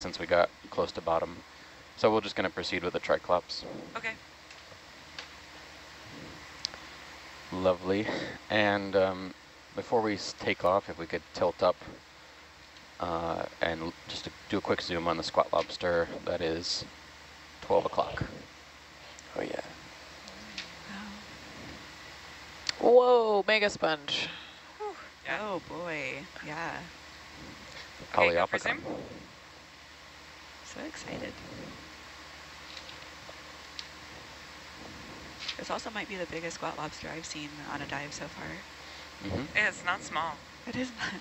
since we got close to bottom. So we're just going to proceed with the Triclops. Okay. Lovely. And um, before we take off, if we could tilt up uh, and just to do a quick zoom on the squat lobster, that is 12 o'clock. Oh yeah. Whoa, mega sponge. Yeah. Oh boy, yeah. Okay, Poliopogon. Zoom. So excited. This also might be the biggest squat lobster I've seen on a dive so far. Mhm. Yeah, it's not small. It is not.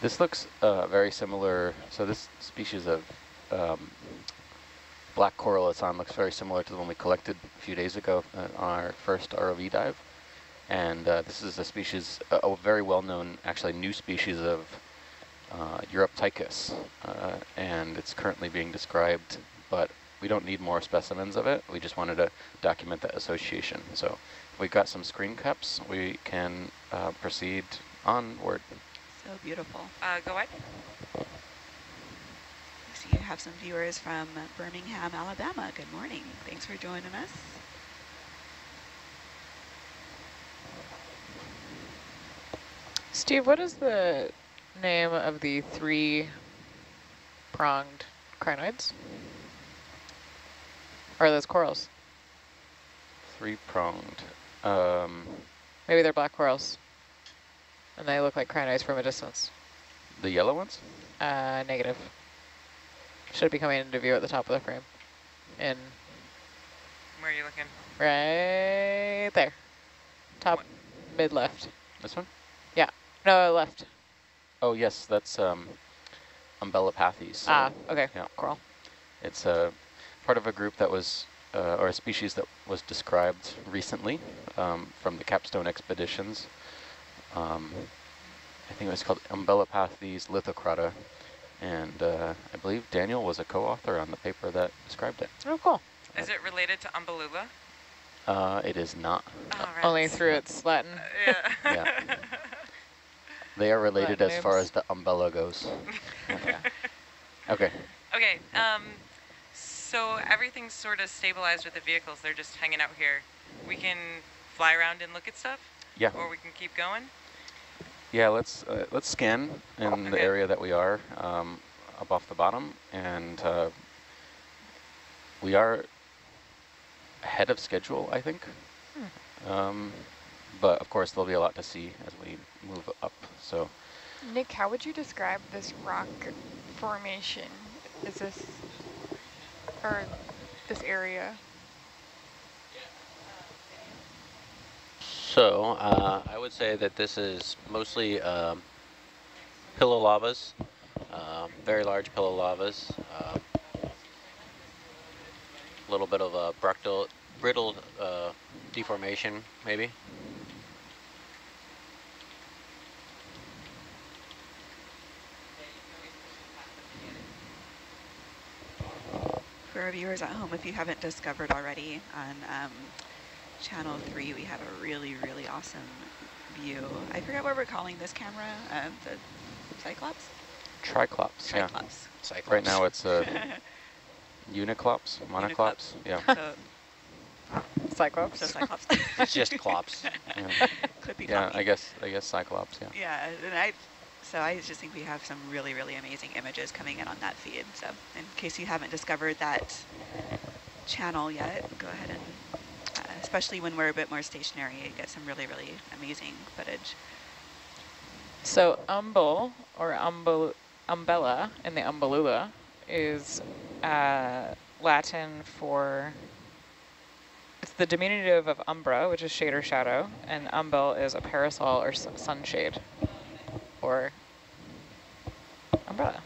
This looks uh, very similar. So this species of um, black on looks very similar to the one we collected a few days ago uh, on our first ROV dive. And uh, this is a species, a, a very well-known, actually new species of uh, Uroptychus. Uh, and it's currently being described, but we don't need more specimens of it. We just wanted to document that association. So we've got some screen caps. We can uh, proceed onward. So beautiful. Uh, go ahead. I see you have some viewers from Birmingham, Alabama. Good morning. Thanks for joining us. Steve, what is the name of the three pronged crinoids? Or are those corals? Three-pronged. Um, Maybe they're black corals. And they look like crinoids from a distance. the yellow ones? Uh, negative. Should be coming into view at the top of the frame. In Where are you looking? right there. Top What? mid left. This one? Yeah. No, left. Oh, yes, that's um, Umbellapathes. Ah, okay. Yeah. Coral. It's a part of a group that was, uh, or a species that was described recently um, from the capstone expeditions. Um, I think it was called Umbellapathes litocrada. And uh, I believe Daniel was a co-author on the paper that described it. Oh, cool. Is it related to Umbellula? Uh, it is not. Oh, Only through its Latin. Uh, yeah. Yeah. They are related as far as the umbella goes. Okay. okay. Okay, um, so everything's sort of stabilized with the vehicles. They're just hanging out here. We can fly around and look at stuff, Yeah. or we can keep going. Yeah, let's uh, let's scan in the area that we are um, up off the bottom, and uh, we are ahead of schedule, I think. Um, but of course, there'll be a lot to see as we move up. So Nick, how would you describe this rock formation? Is this, or this area? So uh, I would say that this is mostly um, pillow lavas, um, very large pillow lavas. A little bit of a brittle, brittle uh, deformation, maybe. For our viewers at home, if you haven't discovered already, on um, channel three, we have a really, really awesome view. I forget what we're calling this camera, uh, the Cyclops? triclops, yeah. Triclops. Cyclops. Right now it's uh, uniclops, monoclops, yeah. So, Cyclops. so Cyclops. It's just clops. yeah. Could be Yeah. I guess I guess cyclops, yeah. Yeah, and I, so I just think we have some really, really amazing images coming in on that feed. So in case you haven't discovered that channel yet, go ahead and, uh, especially when we're a bit more stationary, you get some really, really amazing footage. So umbel or umbel, umbella in the umbellula is uh, Latin for, it's the diminutive of umbra, which is shade or shadow, and umbel is a parasol or sunshade or umbrella.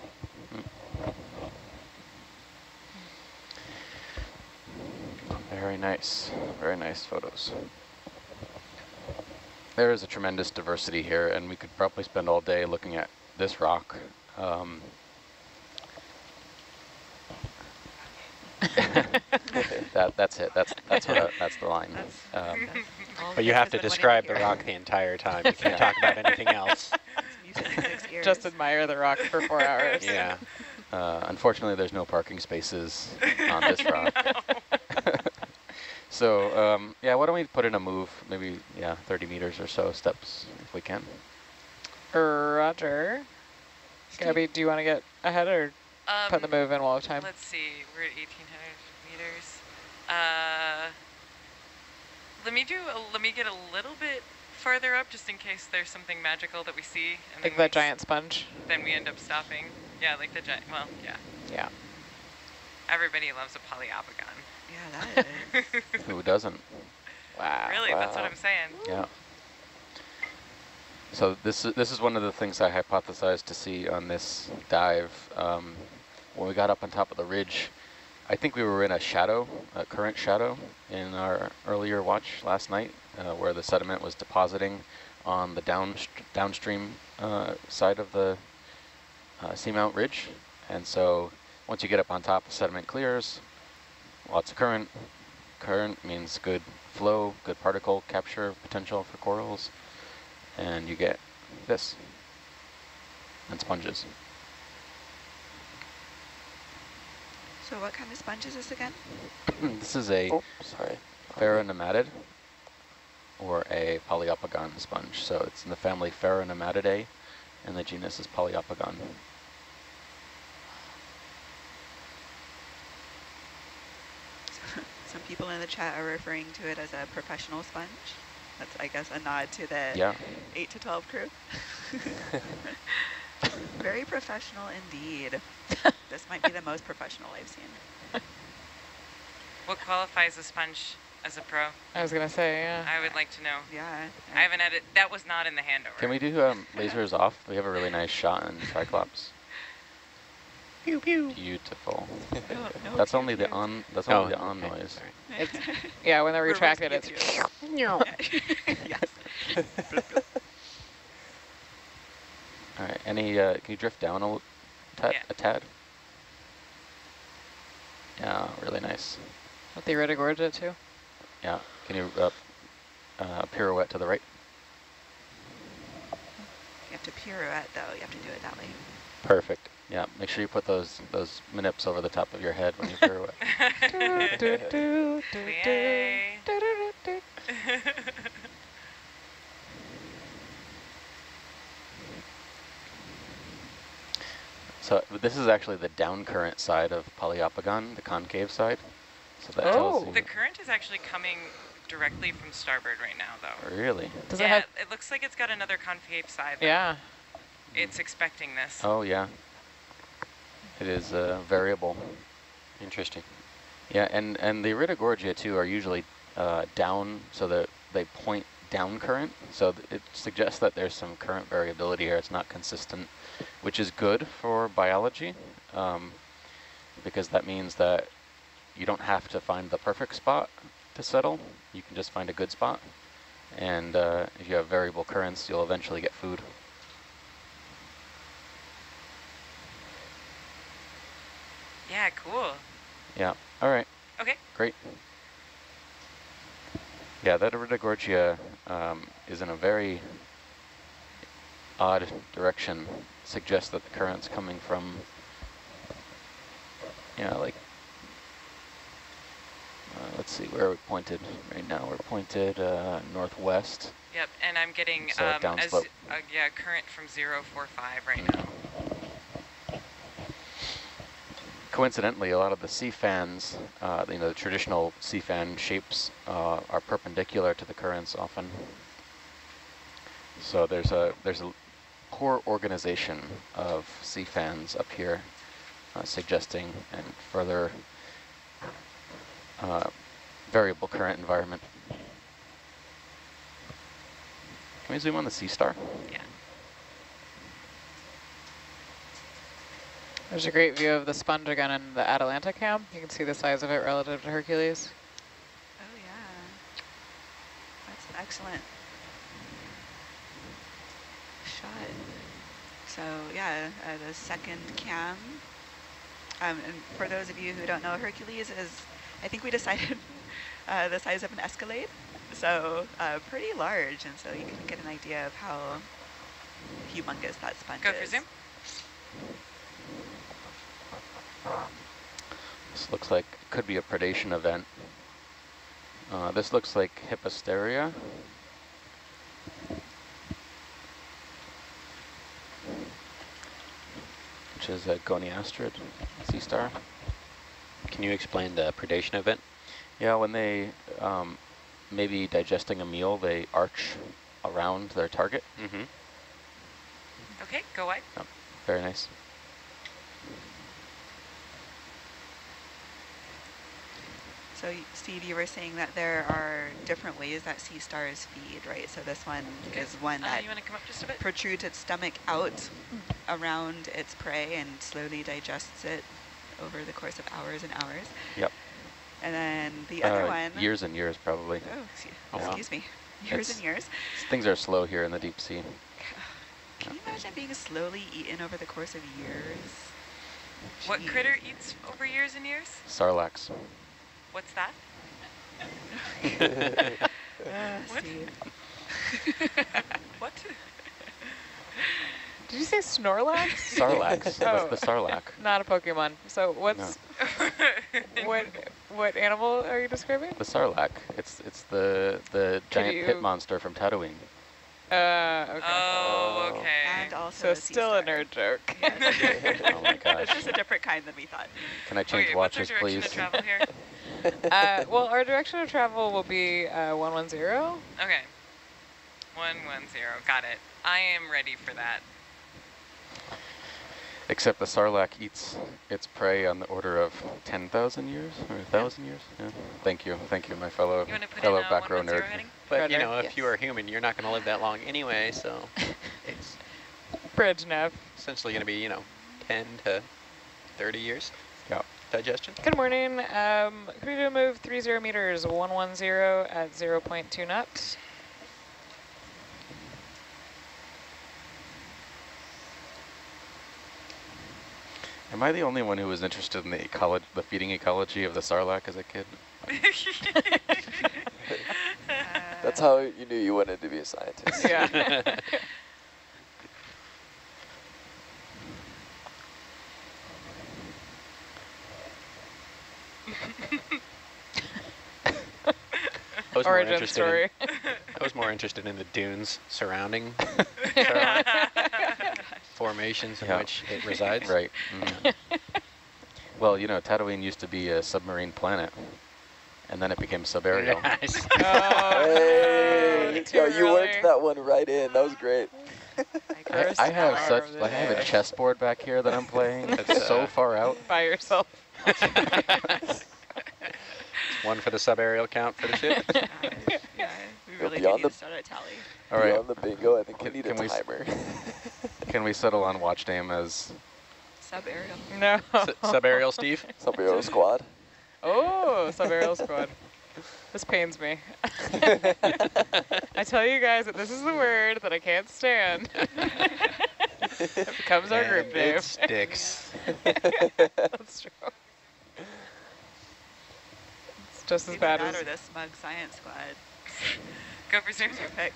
Very nice, very nice photos. There is a tremendous diversity here, and we could probably spend all day looking at this rock. Um, that that's it. That's that's what I, that's the line. That's- Um, All But you have to describe the rock the entire time. You can't talk about anything else. It's music to six ears. Just admire the rock for four hours. Yeah. Uh, unfortunately, there's no parking spaces on this rock. so um, yeah, why don't we put in a move, maybe yeah, 30 meters or so steps if we can. Roger. Gabby, do you want to get ahead or Um, put the move in while we have time? Let's see, we're at 1800 meters. Uh, let me do, a, let me get a little bit farther up just in case there's something magical that we see. And Like then that we giant sponge? Then we end up stopping. Yeah, like the giant, well, yeah. Yeah. Everybody loves a poliopogon. Yeah, that is. Who doesn't? Wow. really, that's what. I'm saying. Yeah. So this is, this is one of the things I hypothesized to see on this dive. Um, when we got up on top of the ridge, I think we were in a shadow, a current shadow, in our earlier watch last night, uh, where the sediment was depositing on the downst downstream uh, side of the uh, seamount ridge. And so once you get up on top, the sediment clears, lots of current. Current means good flow, good particle capture potential for corals, and you get this, and sponges. so what kind of sponge is this again? this is a Oh, sorry. Pheronematid, or a Poliopogon sponge. So it's in the family Pheronematidae, and the genus is Poliopogon. Some people in the chat are referring to it as a professional sponge. That's, I guess, a nod to the Yeah, 8 to 12 crew. Very professional indeed. this might be the most professional I've seen. What qualifies a sponge as a pro? I was going to say, yeah. I would like to know. Yeah. I haven't had it, that was not in the handover. can we do um, lasers off? We have a really nice shot in Triclops. Pew pew. Beautiful. No, no That's pew only the on. That's Oh, only the on okay, noise. sorry. Yeah, when they're Reverse retracted, it's... pew. yes. All right. Any? Uh, can you drift down a, l- tad, Yeah. a tad? Yeah, really nice. With the Iridogorgia, too. Yeah. Can you uh, uh, pirouette to the right? You have to pirouette though. You have to do it that way. Perfect. Yeah. Make sure you put those those manips over the top of your head when you pirouette. Do. So this is actually the down current side of Poliopogon, the concave side. So that Oh. tells you. the current is actually coming directly from starboard right now, though. Really? Does it yeah, have... it looks like it's got another concave side. Yeah. It's expecting this. Oh yeah. It is uh, variable. Interesting. Yeah, and and the Iridogorgia too are usually uh, down, so that they point down current. So th- it suggests that there's some current variability here. It's not consistent, which is good for biology, um, because that means that you don't have to find the perfect spot to settle. You can just find a good spot, and uh, if you have variable currents, you'll eventually get food. Yeah, cool. Yeah. All right. Okay. Great. Yeah, that Iridogorgia um, is in a very odd direction. Suggests that the current's coming from, you know, like, uh, let's see, where are we pointed right now? We're pointed uh, northwest. Yep, and I'm getting So um, a, downslope. uh, yeah current from 045 right now. Coincidentally, a lot of the sea fans, uh, you know, the traditional sea fan shapes uh, are perpendicular to the currents often. So there's a there's a poor organization of sea fans up here, uh, suggesting and further uh, variable current environment. Can we zoom on the sea star? Yeah. There's a great view of the sponge again in the Atalanta cam. You can see the size of it relative to Hercules. Oh yeah. That's an excellent shot. So yeah, uh, the second cam. Um, and for those of you who don't know, Hercules is, I think we decided uh, the size of an Escalade. So uh, pretty large, and so you can get an idea of how humongous that sponge Go is. for zoom. This looks like could be a predation event. Uh, this looks like Hippasteria. Which is a goniasterid sea star. Can you explain the predation event? Yeah, when they um, maybe digesting a meal, they arch around their target. Mm-hmm. Okay, go wide. Very nice. So Steve, you were saying that there are different ways that sea stars feed, right? So this one Okay. is one Uh, that you come up just a bit? protrudes its stomach out around its prey and slowly digests it over the course of hours and hours. Yep. And then the other Uh, one, Years and years, probably. oh, excuse, Oh, wow. excuse me, years It's- and years. Things are slow here in the deep sea. Can you imagine being slowly eaten over the course of years? What critter eats over years and years? Sarlacc. What's that? Ah, What? What? Did you say Snorlax? Sarlacc. Oh. That's the Sarlacc. Not a Pokemon. So what's what what animal are you describing? The Sarlacc. It's it's the the giant you- pit monster from Tatooine. Uh, okay. Oh, okay. And also so a sea still a nerd joke. Oh my It's just a different kind than we thought. Can I change okay, what's our watches, direction please? of travel here? uh, well, our direction of travel will be uh, 110. Okay. One one zero. Got it. I am ready for that. Except the Sarlacc eats its prey on the order of 10,000 years or 1,000 years. Yeah. Thank you. Thank you, my fellow You want to in fellow a back row one one zero nerd. heading? But you know, if yes. you are human, you're not going to live that long anyway, so it's Bridge nav. essentially going to be, you know, 10 to 30 years Yeah. digestion. Good morning. Um, could we do a move 30 meters, 110 at 0.2 knots? Am I the only one who was interested in the ecology, the feeding ecology of the Sarlacc as a kid? That's how you knew you wanted to be a scientist. Yeah. I was more interested story. In, I was more interested in the dunes surrounding Sarlacc, formations in Yeah. which it resides. Right. mhm. well, you know, Tatooine used to be a submarine planet, and then it became subaerial. Nice. Oh, Hey, too yo, you early. worked that one right in. That was great. I, I have such, of the like, I have a chessboard back here that I'm playing. It's so uh, far out. By yourself. One for the subaerial count for the ship. Yeah, we really do need the- to start a tally. All right. Beyond the bingo, I think Can- we need a timer. Can we settle on watch name as Sub-aerial. No. S- subaerial Steve. Subaerial squad. Oh, subaerial squad. This pains me. I tell you guys that this is the word that I can't stand. it becomes our group name. It sticks. That's true. It's just as Either bad that as or the smug science squad. Go for zoom. Who's pick?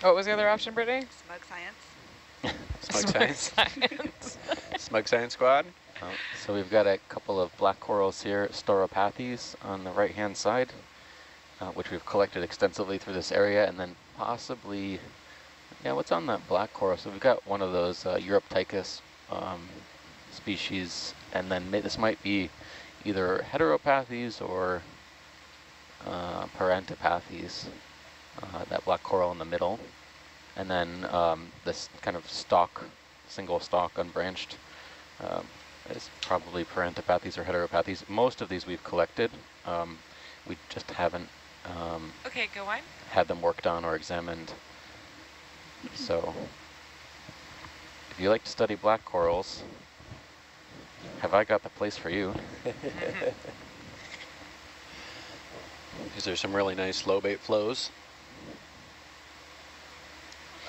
What was the other option, Brittany? Smug science. Smug science. science. Smug science squad. Oh, so we've got a couple of black corals here, Stauropathes on the right-hand side, uh, which we've collected extensively through this area, and then possibly, yeah, what's on that black coral? So we've got one of those uh, Uroptychus um, species, and then this might be either Heteropathes or uh, Parantipathes, uh, that black coral in the middle, and then um, this kind of stalk, single stalk, unbranched. Um, is probably parantipathes or heteropathes. Most of these we've collected. Um, we just haven't um, Okay, go wide. had them worked on or examined. So if you like to study black corals, have I got the place for you? Is there some really nice lobate flows?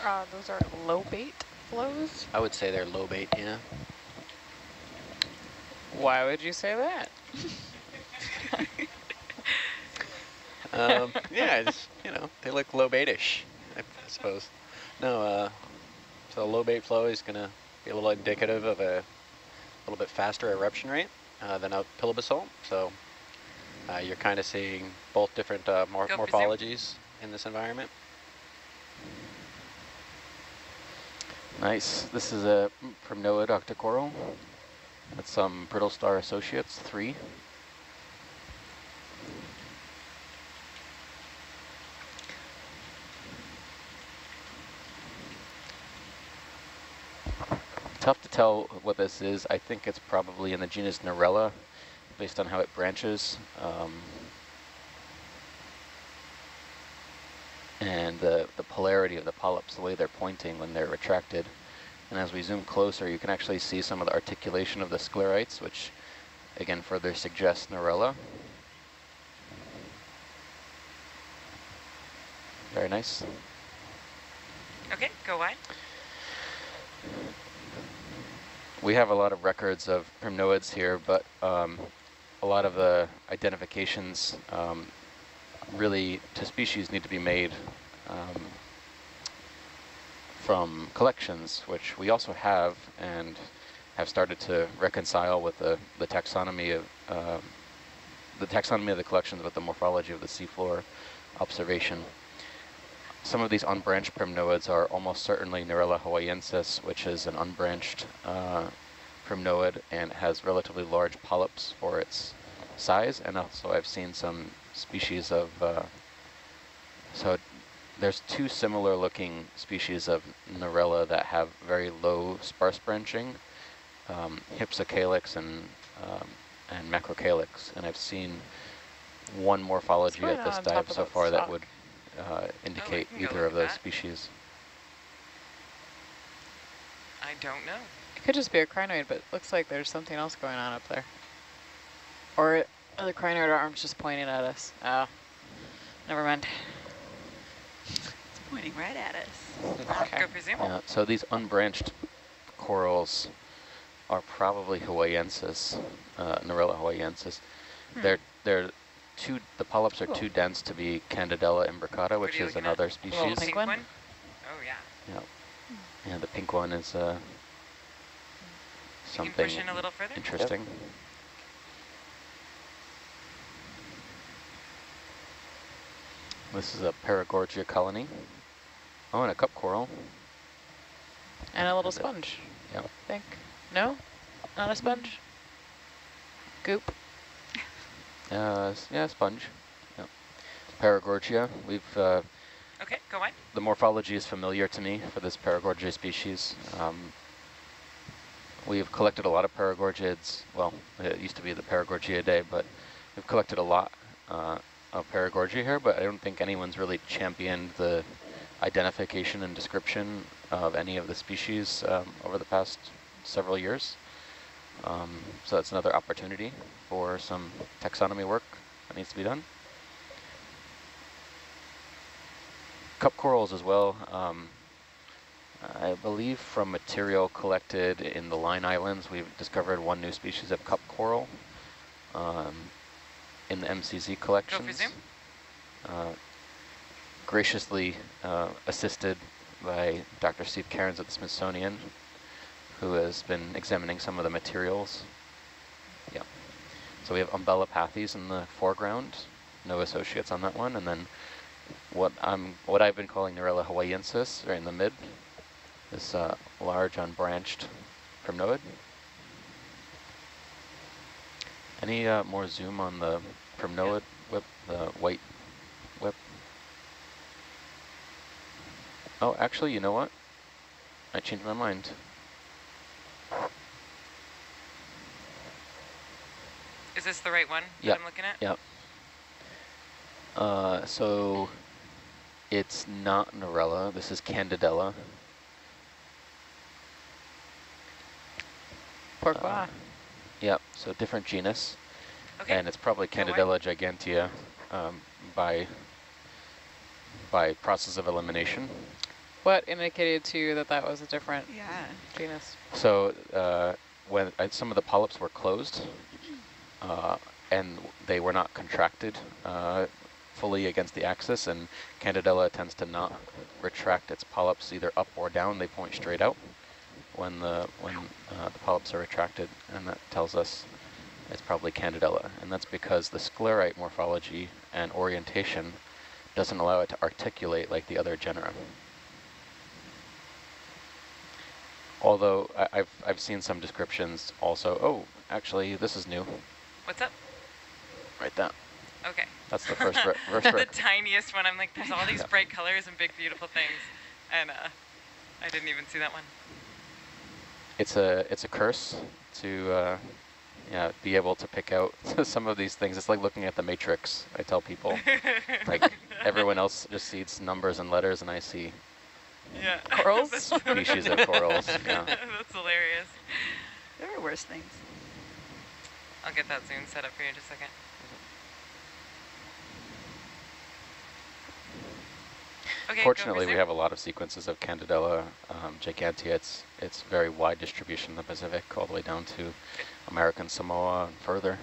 Uh, those are lobate flows. I would say they're lobate, yeah. Why would you say that? Um, yeah, it's, you know, they look low baitish, I, I suppose. No, uh, so lobate flow is gonna be a little indicative of a little bit faster eruption rate uh, than a pillow basalt. So uh, you're kind of seeing both different uh, mor Go morphologies in this environment. Nice. This is a Primnoid octocoral. That's some Brittle Star Associates, three. Tough to tell what this is. I think it's probably in the genus Narella, based on how it branches. Um, and the, the polarity of the polyps, the way they're pointing when they're retracted. And as we zoom closer, you can actually see some of the articulation of the sclerites, which again further suggests Narella. Very nice. Okay, go wide. We have a lot of records of primnoids here, but um, a lot of the identifications um, really to species need to be made um, from collections, which we also have and have started to reconcile with the, the taxonomy of um, the taxonomy of the collections with the morphology of the seafloor observation. Some of these unbranched primnoids are almost certainly Narella hawaiiensis, which is an unbranched uh, primnoid and has relatively large polyps for its size. And also I've seen some species of, uh, so there's two similar looking species of Narella that have very low sparse branching, um, Hypsocalyx and, um, and Macrocalyx. And I've seen one morphology at this on dive so far that would uh, indicate can go either of those that. species. I don't know. It could just be a crinoid, but it looks like there's something else going on up there. Or are the crinoid arms just pointing at us? Oh, never mind. It's pointing right at us. Okay. Go for. Yeah, so these unbranched corals are probably hawaiiensis, uh, Narella hawaiiensis. Hmm. They're they're too the polyps are Cool. too dense to be Candidella imbricata, which is looking at? another Little species. pink Pink one? one? Oh yeah. Yeah, the pink one is uh, You can something interesting. in a little further. interesting. This is a Paragorgia colony. Oh, and a cup coral. And a little sponge. Yeah. I think. No? Not a sponge? Goop. Uh, yeah, sponge. Yeah. Paragorgia. We've uh, Okay, go wide. the morphology is familiar to me for this Paragorgia species. Um, we have collected a lot of Paragorgiids. Well, it used to be the Paragorgiidae, but we've collected a lot uh, of Paragorgia here, but I don't think anyone's really championed the identification and description of any of the species um, over the past several years. Um, so that's another opportunity for some taxonomy work that needs to be done. Cup corals as well. Um, I believe from material collected in the Line Islands, we've discovered one new species of cup coral um, in the MCZ collections. zoom. Uh, graciously uh, assisted by Dr. Steve Cairns at the Smithsonian, who has been examining some of the materials. Yeah. So we have Umbellapathes in the foreground, no associates on that one, and then what I'm what I've been calling Narella hawaiiensis, right in the mid, this uh, large unbranched primnoid. Any uh, more zoom on the primnoid whip, the white whip? Oh, actually, you know what? I changed my mind. Is this the right one Yep. that I'm looking at? Yep. Uh, so it's not Narella. This is Candidella. Pourquoi? Uh, Yep. So different genus, Okay. and it's probably Go away. Candidella gigantea um, by by process of elimination. what indicated to you that that was a different Yeah. genus? So uh, when uh, some of the polyps were closed, uh, and they were not contracted uh, fully against the axis, and Candidella tends to not retract its polyps either up or down; they point straight out. when the when uh, the polyps are retracted, and that tells us it's probably Candidella, and that's because the sclerite morphology and orientation doesn't allow it to articulate like the other genera. Although I, have I've seen some descriptions also. Oh, actually, this is new. What's up? Right there. Okay. That's the first. First the tiniest one. I'm like, there's all these bright colors and big, beautiful things, and uh, I didn't even see that one. It's a it's a curse to uh, yeah be able to pick out some of these things. It's like looking at the matrix. I tell people, like everyone else just sees numbers and letters, and I see yeah. Corals? Species of corals. Yeah. That's hilarious. There are worse things. I'll get that zoom set up for you in just a second. Okay, Fortunately, we have a lot of sequences of Candidella um, gigantea. It's, it's very wide distribution in the Pacific, all the way down to American Samoa and further.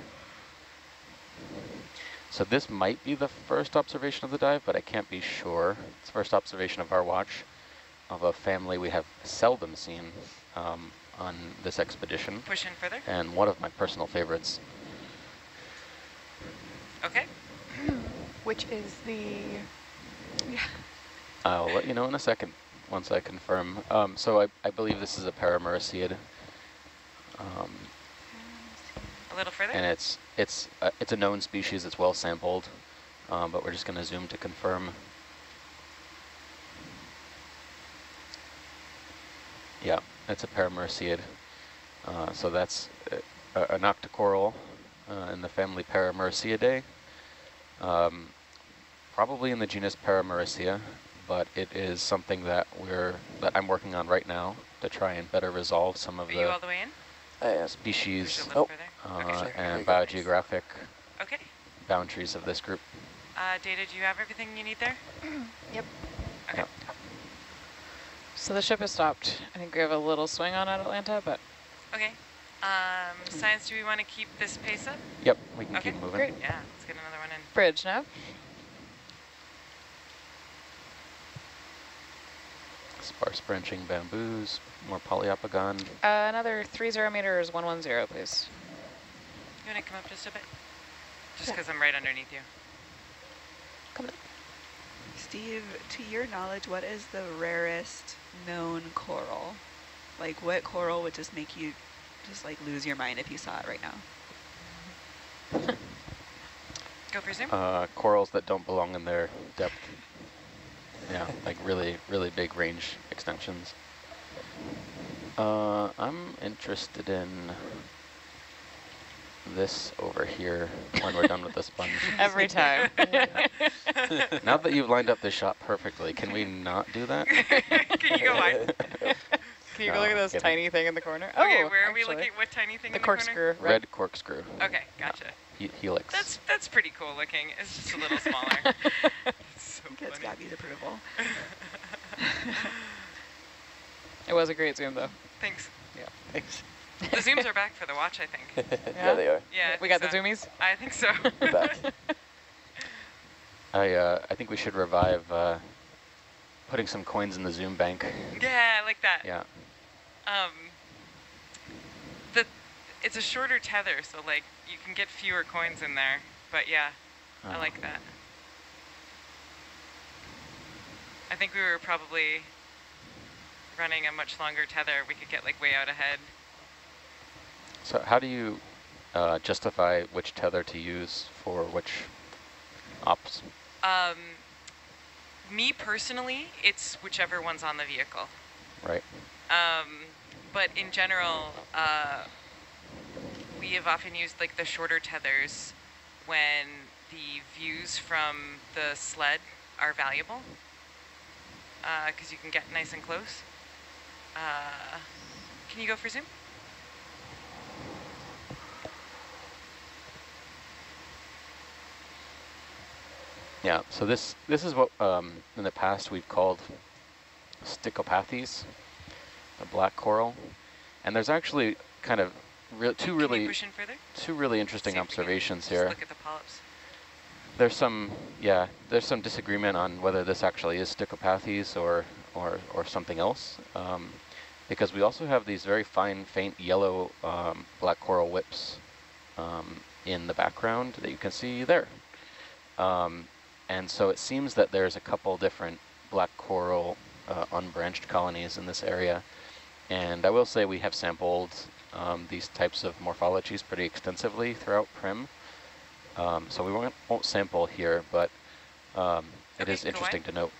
So this might be the first observation of the dive, but I can't be sure. It's the first observation of our watch of a family we have seldom seen um, on this expedition. Push in further. And one of my personal favorites. Okay. Which is the... Yeah. I'll let you know in a second once I confirm. Um, so I, I believe this is a Paramuricid. Um, a little further? And it's it's uh, it's a known species. It's well sampled, um, but we're just going to zoom to confirm. Yeah, it's a Paramuricid. Uh, so that's a, an octocoral uh, in the family Paramuriceidae. Um, probably in the genus Paramuricea, but it is something that we're that I'm working on right now to try and better resolve some of Are the, the species oh, uh, okay, and biogeographic okay. boundaries of this group. Uh, Data, do you have everything you need there? yep. Okay. So the ship has stopped. I think we have a little swing on at Atalanta, but... Okay. Um, science, do we want to keep this pace up? Yep, we can okay. keep moving. Great. Yeah, let's get another one in. Bridge now. Sparse branching bamboos, more poliopogon. Uh, another three zero meters, 110, please. You want to come up just a bit? Just because yeah. I'm right underneath you. Come on. Steve, to your knowledge, what is the rarest known coral? Like what coral would just make you just like lose your mind if you saw it right now? Go for zoom. Uh, corals that don't belong in their depth. Yeah, like really, really big range extensions. Uh, I'm interested in this over here when we're done with the sponge. Every time. now that you've lined up this shot perfectly, can we not do that? can you go wide? Can you no, go look at this tiny thing in the corner? Okay, oh, where are actually. we looking? What tiny thing the in the corkscrew, corner? Red, red corkscrew. Okay, gotcha. He helix. That's that's pretty cool looking. It's just a little smaller. so Gets Gabby's approval. it was a great zoom, though. Thanks. Yeah, thanks. The zooms are back for the watch, I think. yeah? yeah, they are. Yeah, we got so. the zoomies. I think so. We're back. I uh, I think we should revive uh, putting some coins in the zoom bank. Yeah, I like that. Yeah. Um, the it's a shorter tether, so like you can get fewer coins in there. But yeah, I like oh. that. I think we were probably running a much longer tether. We could get like way out ahead. So how do you uh, justify which tether to use for which ops? Um, me personally, it's whichever one's on the vehicle. Right. Um, but in general, uh, we have often used like the shorter tethers when the views from the sled are valuable because uh, you can get nice and close. Uh, can you go for zoom? Yeah, so this this is what um, in the past we've called stichopathes, the black coral, and there's actually kind of re two really two really interesting observations here. Look at the polyps. There's some yeah, there's some disagreement on whether this actually is stichopathes or or or something else. Um, because we also have these very fine, faint yellow um, black coral whips um, in the background that you can see there. And so it seems that there's a couple different black coral uh, unbranched colonies in this area. And I will say we have sampled um, these types of morphologies pretty extensively throughout PRIM. Um, so we won't, won't, sample here, but um, it okay, is interesting to note.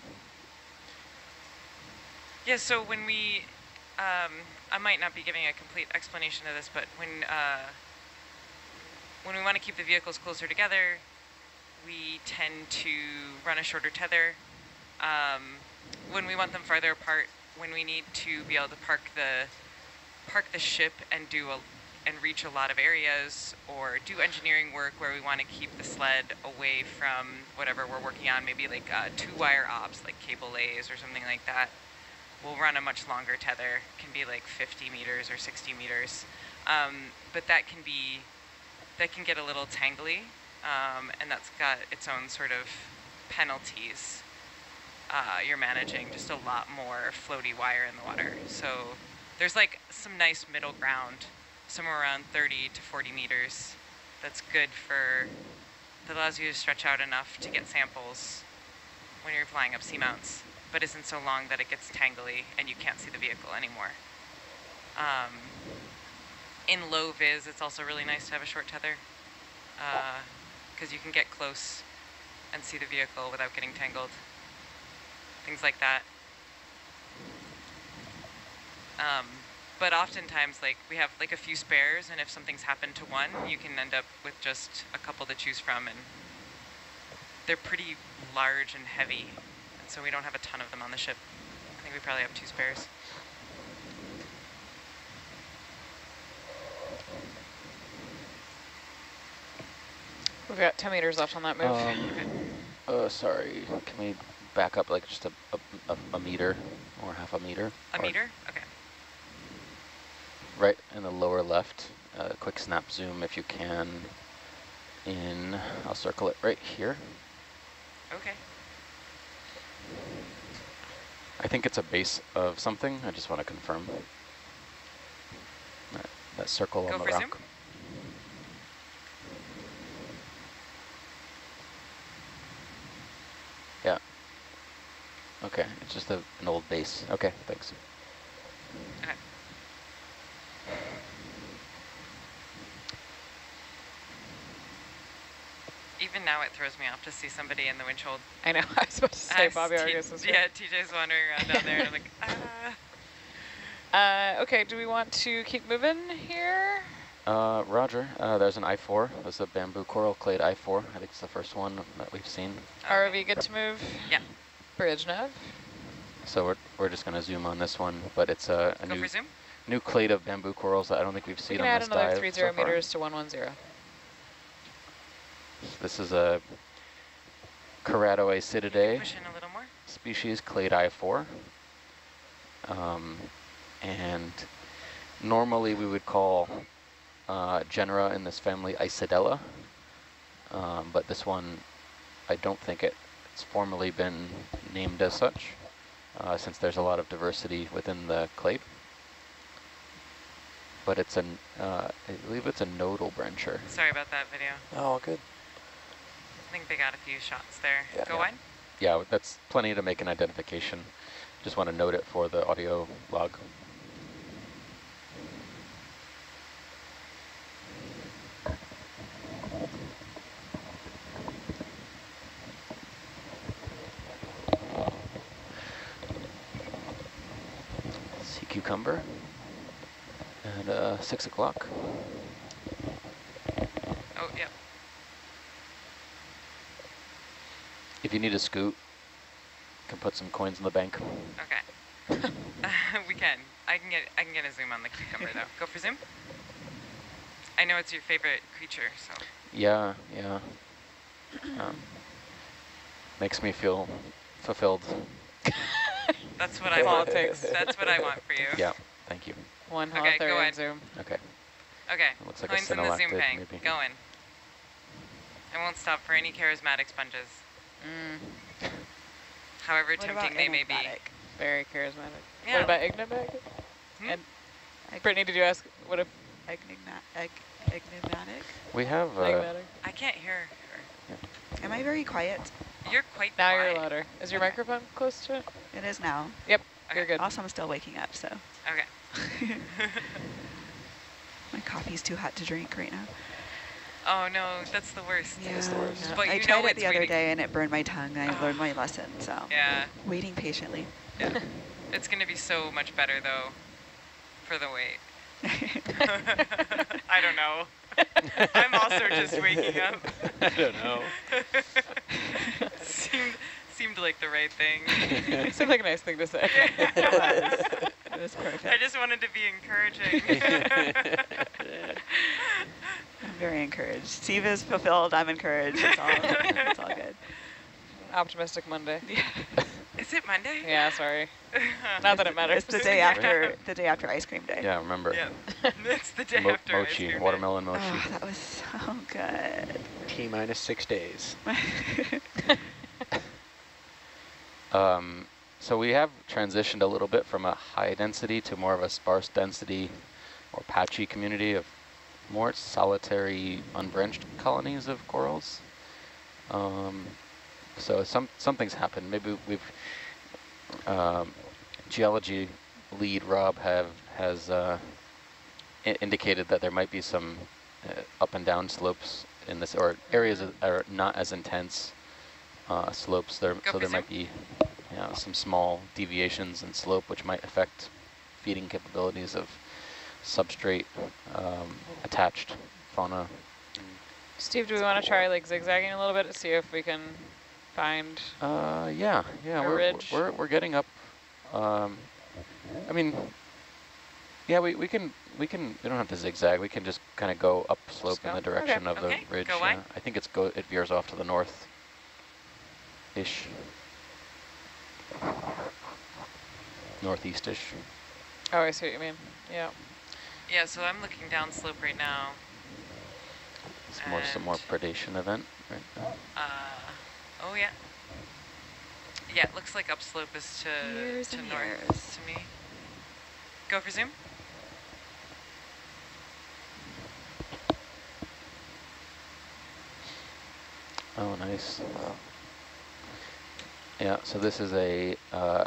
Yeah, so when we, um, I might not be giving a complete explanation of this, but when, uh, when we want to keep the vehicles closer together, we tend to run a shorter tether. Um, when we want them farther apart, when we need to be able to park the park the ship and do a and reach a lot of areas or do engineering work where we want to keep the sled away from whatever we're working on, maybe like uh, two wire ops like cable lays or something like that. We'll run a much longer tether, can be like 50 meters or 60 meters. Um, but that can be, that can get a little tangly um, and that's got its own sort of penalties. Uh, you're managing just a lot more floaty wire in the water. So there's like some nice middle ground, somewhere around 30 to 40 meters. That's good for, that allows you to stretch out enough to get samples when you're flying up seamounts, but isn't so long that it gets tangly and you can't see the vehicle anymore. Um, in low vis, it's also really nice to have a short tether. Uh, because you can get close and see the vehicle without getting tangled. Things like that. Um, but oftentimes, like, we have like a few spares, and if something's happened to one, you can end up with just a couple to choose from, and they're pretty large and heavy, and so we don't have a ton of them on the ship. I think we probably have two spares. We've got 10 meters left on that move. Um, uh, sorry, can we back up like just a, a, a meter or half a meter? A meter? Okay. Right in the lower left, uh, quick snap zoom if you can in, I'll circle it right here. Okay. I think it's a base of something, I just want to confirm. That, that circle Go on the rock. zoom. Yeah. Okay, it's just a, an old base. Okay, thanks. Okay. Even now it throws me off to see somebody in the windshield. I know, I was supposed to say As Bobby T- Argus is Yeah, TJ's wandering around down there and I'm like, ah. Uh, okay, do we want to keep moving here? Uh, Roger, uh, there's an I-4. There's a bamboo coral clade I-4. I think it's the first one that we've seen. ROV good to move? Yeah. Bridge nav. So we're, we're just going to zoom on this one, but it's a, a new new clade of bamboo corals that I don't think we've We seen can on add this another dive three so zero far. meters to 110. This is a Keratoisididae Push in a species, clade I-4. Um, and normally we would call uh, genera in this family Isidella, um, but this one, I don't think it, it's formally been named as such, uh, since there's a lot of diversity within the clade. But it's an, uh, I believe it's a nodal brancher. Sorry about that video. Oh, good. I think they got a few shots there. Yeah. Go Yeah. wide. Yeah, that's plenty to make an identification. Just want to note it for the audio log. Sea cucumber at uh, six o'clock. Oh, yep. If you need a scoot, you can put some coins in the bank. Okay. we can. I can get I can get a zoom on the cucumber though. Go for zoom. I know it's your favorite creature, so Yeah, yeah. Um, makes me feel fulfilled. that's what I want. Politics. That's what I want for you. Yeah, thank you. One Okay, go Holothurian ahead. zoom. Okay. Okay. Looks like a Coins in the zoom synallactid, bank. maybe. Going. I won't stop for any charismatic sponges, Mm, however What tempting they may be. very charismatic. Yeah. What about Ignibic? Hmm? And Eg- Brittany, did you ask what if enigma- eg- We have, uh. I can't hear. her Am I very quiet? You're quite Now quiet. you're louder. Is your Okay. microphone close to it? It is now. Yep, Okay. you're good. Also, I'm still waking up, so Okay. my coffee's too hot to drink right now. Oh no, that's the worst. Yeah, It's the worst. But I you tried know it the other waiting- day and it burned my tongue. I Ah. learned my lesson, so Yeah, waiting patiently. yeah. it's gonna be so much better though, for the wait. I don't know. I'm also just waking up. I don't know. seemed seemed like the right thing. seemed like a nice thing to say. it was. It was I just wanted to be encouraging. I'm very encouraged. Steve is fulfilled. I'm encouraged. It's all, it's all good. Optimistic Monday. Is it Monday? Yeah, sorry. Not that it matters. It's the day after the day after ice cream day. yeah, remember. Yeah, it's the day Mo- after ice mochi, cream day. watermelon mochi. Oh, that was so good. T minus six days. Um, so we have transitioned a little bit from a high density to more of a sparse density or patchy community of more solitary unbranched colonies of corals. Um, so some something's happened. Maybe we've um, geology lead Rob have has uh, I indicated that there might be some uh, up and down slopes in this or areas that are not as intense uh, slopes there, Go so there might be you know, some small deviations in slope which might affect feeding capabilities of substrate um, attached fauna. Steve, do we want to try like zigzagging a little bit to see if we can find? Uh, yeah, yeah, A we're, ridge. we're we're getting up. Um, I mean, yeah, we we can we can we don't have to zigzag. We can just kind of go up slope in the direction Okay. of Okay, the ridge. go wide. yeah. I think it's go it veers off to the north. Ish. Northeast-ish. Oh, I see what you mean. Yeah. Yeah, so I'm looking down slope right now. It's more some more predation event right now. Uh, oh yeah. Yeah, it looks like upslope is to Years to north years. to me. Go for zoom. Oh, nice. Yeah, so this is a uh,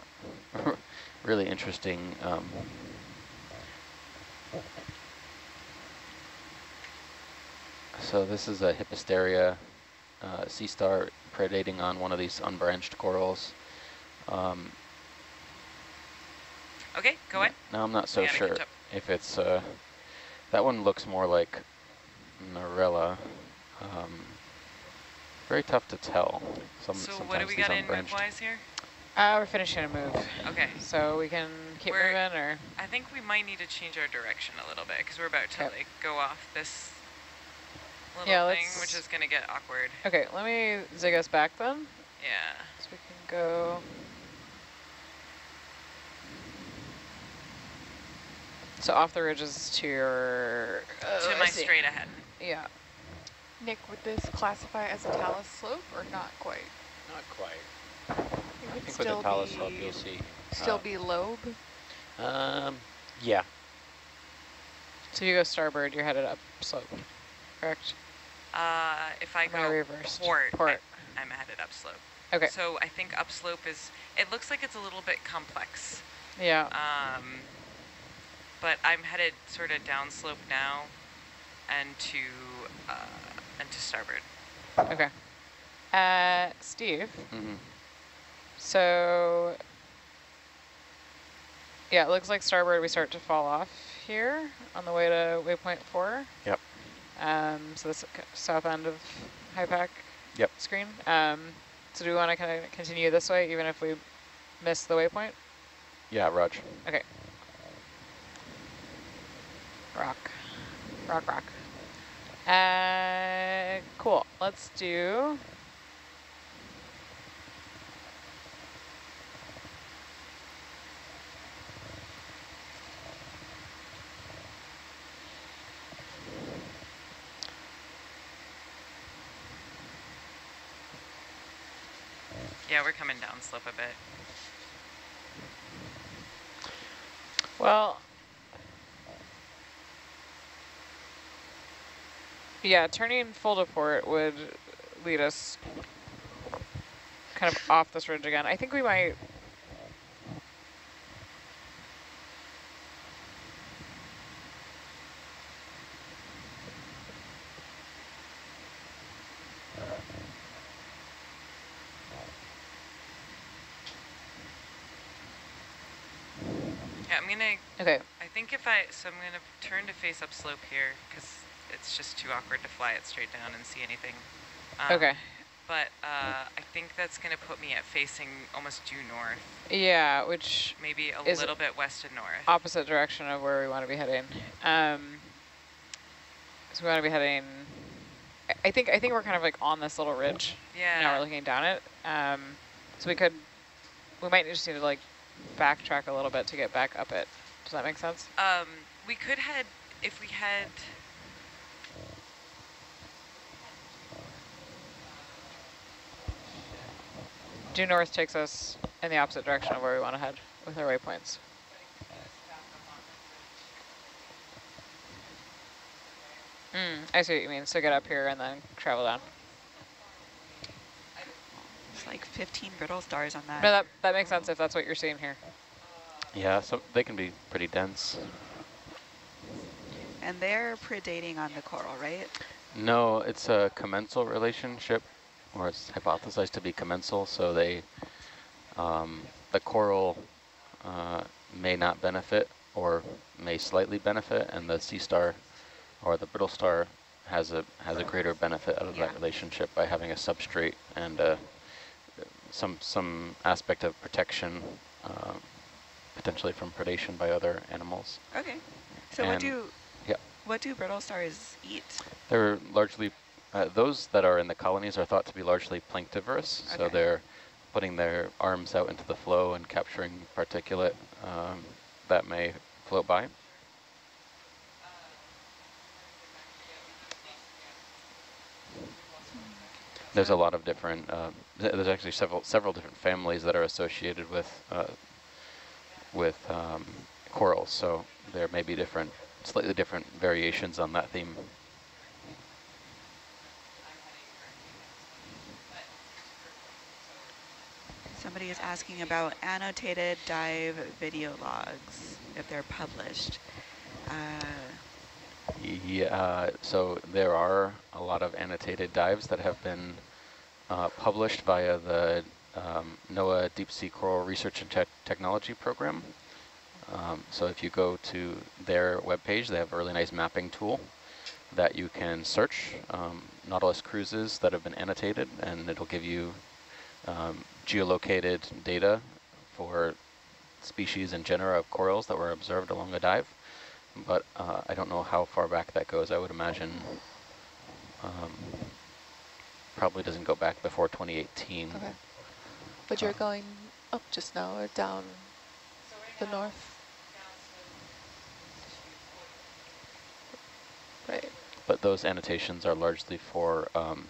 really interesting um, so this is a Hippasteria uh, sea star predating on one of these unbranched corals. Um, Okay, go ahead. now I'm not so Yeah, sure if it's, uh, that one looks more like Narella. Um, very tough to tell. Some, So what do we these got in unbranched- move-wise here? Uh, we're finishing a move, Okay, so we can keep We're- moving, or I think we might need to change our direction a little bit because we're about to Yep. like go off this little Yeah, thing, which is gonna get awkward. okay. Let me zig us back then, Yeah. so we can go. So off the ridges to your oh, to my see. straight ahead. Yeah. Nick, would this classify as a talus slope or not quite? Not quite. It I would think with still the talus be, slope you'll see. still uh, be lobe. Um, yeah. So if you go starboard, you're headed up slope, correct? Uh, if I Am I go reversed? port, Port. I, am headed upslope. Okay. So I think upslope is, it looks like it's a little bit complex. Yeah. Um, but I'm headed sort of downslope now and to, uh, and to starboard. Okay. Uh, Steve. Mm -hmm. So, yeah, it looks like starboard we start to fall off here on the way to waypoint four. Yep. Um, so this south end of high pack Yep. screen. Um, so do we want to kind of continue this way even if we miss the waypoint? Yeah, Raj. Okay. Rock. Rock, rock. Uh, cool. Let's do... Yeah, we're coming down slope a bit. Well, yeah, turning full to port would lead us kind of off this ridge again. I think we might think if I, so I'm gonna turn to face up slope here because it's just too awkward to fly it straight down and see anything. Um, okay. But uh, I think that's gonna put me at facing almost due north, Yeah, which maybe a little bit west and north. opposite direction of where we want to be heading. Um, so we want to be heading. I- I think I think we're kind of like on this little ridge. yeah. Now we're looking down it. Um, so we could, we might just need to like backtrack a little bit to get back up it. Does that make sense? Um, we could head, if we had, Due north takes us in the opposite direction of where we want to head with our waypoints. Mm, I see what you mean. So get up here and then travel down. It's like 15 brittle stars on that. No, that, that makes sense if that's what you're seeing here. Yeah, so they can be pretty dense. And they're predating on the coral, right? No, it's a commensal relationship, or it's hypothesized to be commensal, so they, um, the coral uh, may not benefit or may slightly benefit, and the sea star or the brittle star has a has a greater benefit out of Yeah. that relationship by having a substrate and uh, some some aspect of protection, uh, potentially from predation by other animals. Okay. So what do yeah. what do brittle stars eat? They're largely, uh, those that are in the colonies are thought to be largely planktivorous. So they're putting their arms out into the flow and capturing particulate um, that may float by. There's a lot of different, uh, there's actually several several different families that are associated with uh, with um, corals. So there may be different, slightly different variations on that theme. Somebody is asking about annotated dive video logs, if they're published. Uh, Yeah, uh, so there are a lot of annotated dives that have been uh, published via the um, NOAA Deep Sea Coral Research and Te Technology Program. Um, so if you go to their webpage, they have a really nice mapping tool that you can search um, Nautilus cruises that have been annotated, and it'll give you um, geolocated data for species and genera of corals that were observed along a dive. But uh, I don't know how far back that goes. I would imagine um, probably doesn't go back before 2018. Okay. But you're going up just now or down the north? Right. But those annotations are largely for um,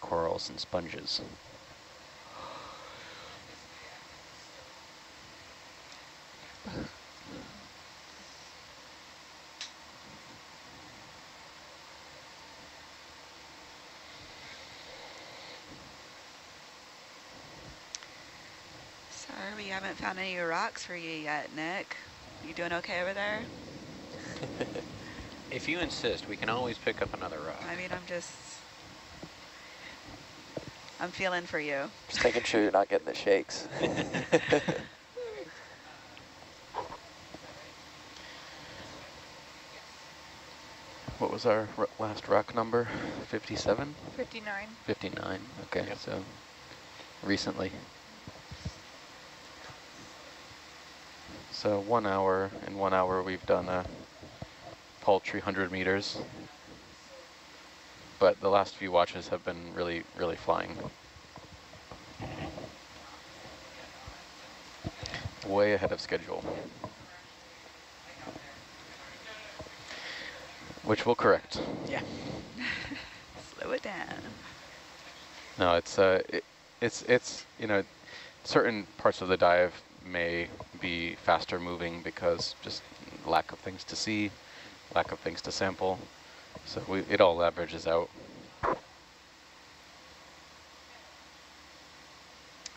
corals and sponges. sorry, we haven't found any rocks for you yet, Nick. You doing okay over there? If you insist, we can always pick up another rock. I mean, I'm just, I'm feeling for you. Just making sure you're not getting the shakes. What was our r last rock number? 57? 59. 59, okay, Yep. so recently. So one hour, in one hour we've done a paltry 100 meters. But the last few watches have been really, really flying. Way ahead of schedule. Which will correct. Yeah. Slow it down. No, it's uh, it, it's it's you know, certain parts of the dive may be faster moving because just lack of things to see, lack of things to sample. So we, it all averages out.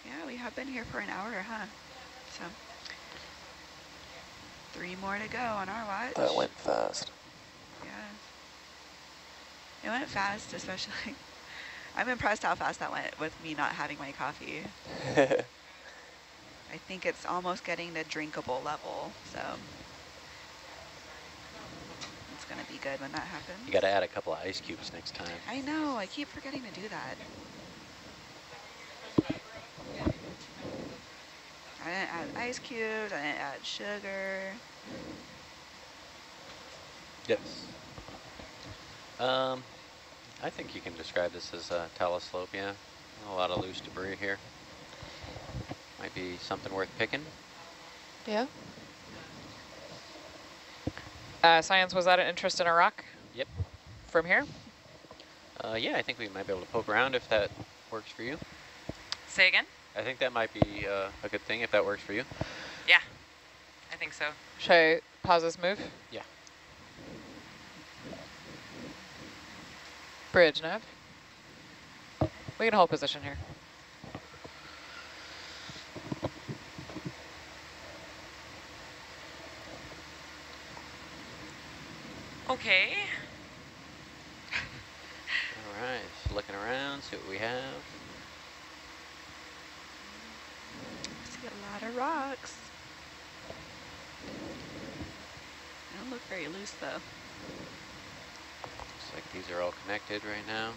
Yeah, we have been here for an hour, huh? So three more to go on our watch. That went fast. Yeah. It went fast, especially. I'm impressed how fast that went with me not having my coffee. I think it's almost getting to drinkable level, so it's gonna be good when that happens. You got to add a couple of ice cubes next time. I know, I keep forgetting to do that. I didn't add ice cubes, I didn't add sugar. Yes. Um, I think you can describe this as a talus slope, yeah. A lot of loose debris here. Might be something worth picking. Yeah. Uh, science, was that an interest in a rock? Yep. From here? Uh, yeah, I think we might be able to poke around if that works for you. Say again? I think that might be uh, a good thing if that works for you. Yeah, I think so. Should I pause this move? Yeah. Bridge, Nav. We can hold position here. Okay. All right, looking around, see what we have. See a lot of rocks. They don't look very loose though. Looks like these are all connected right now.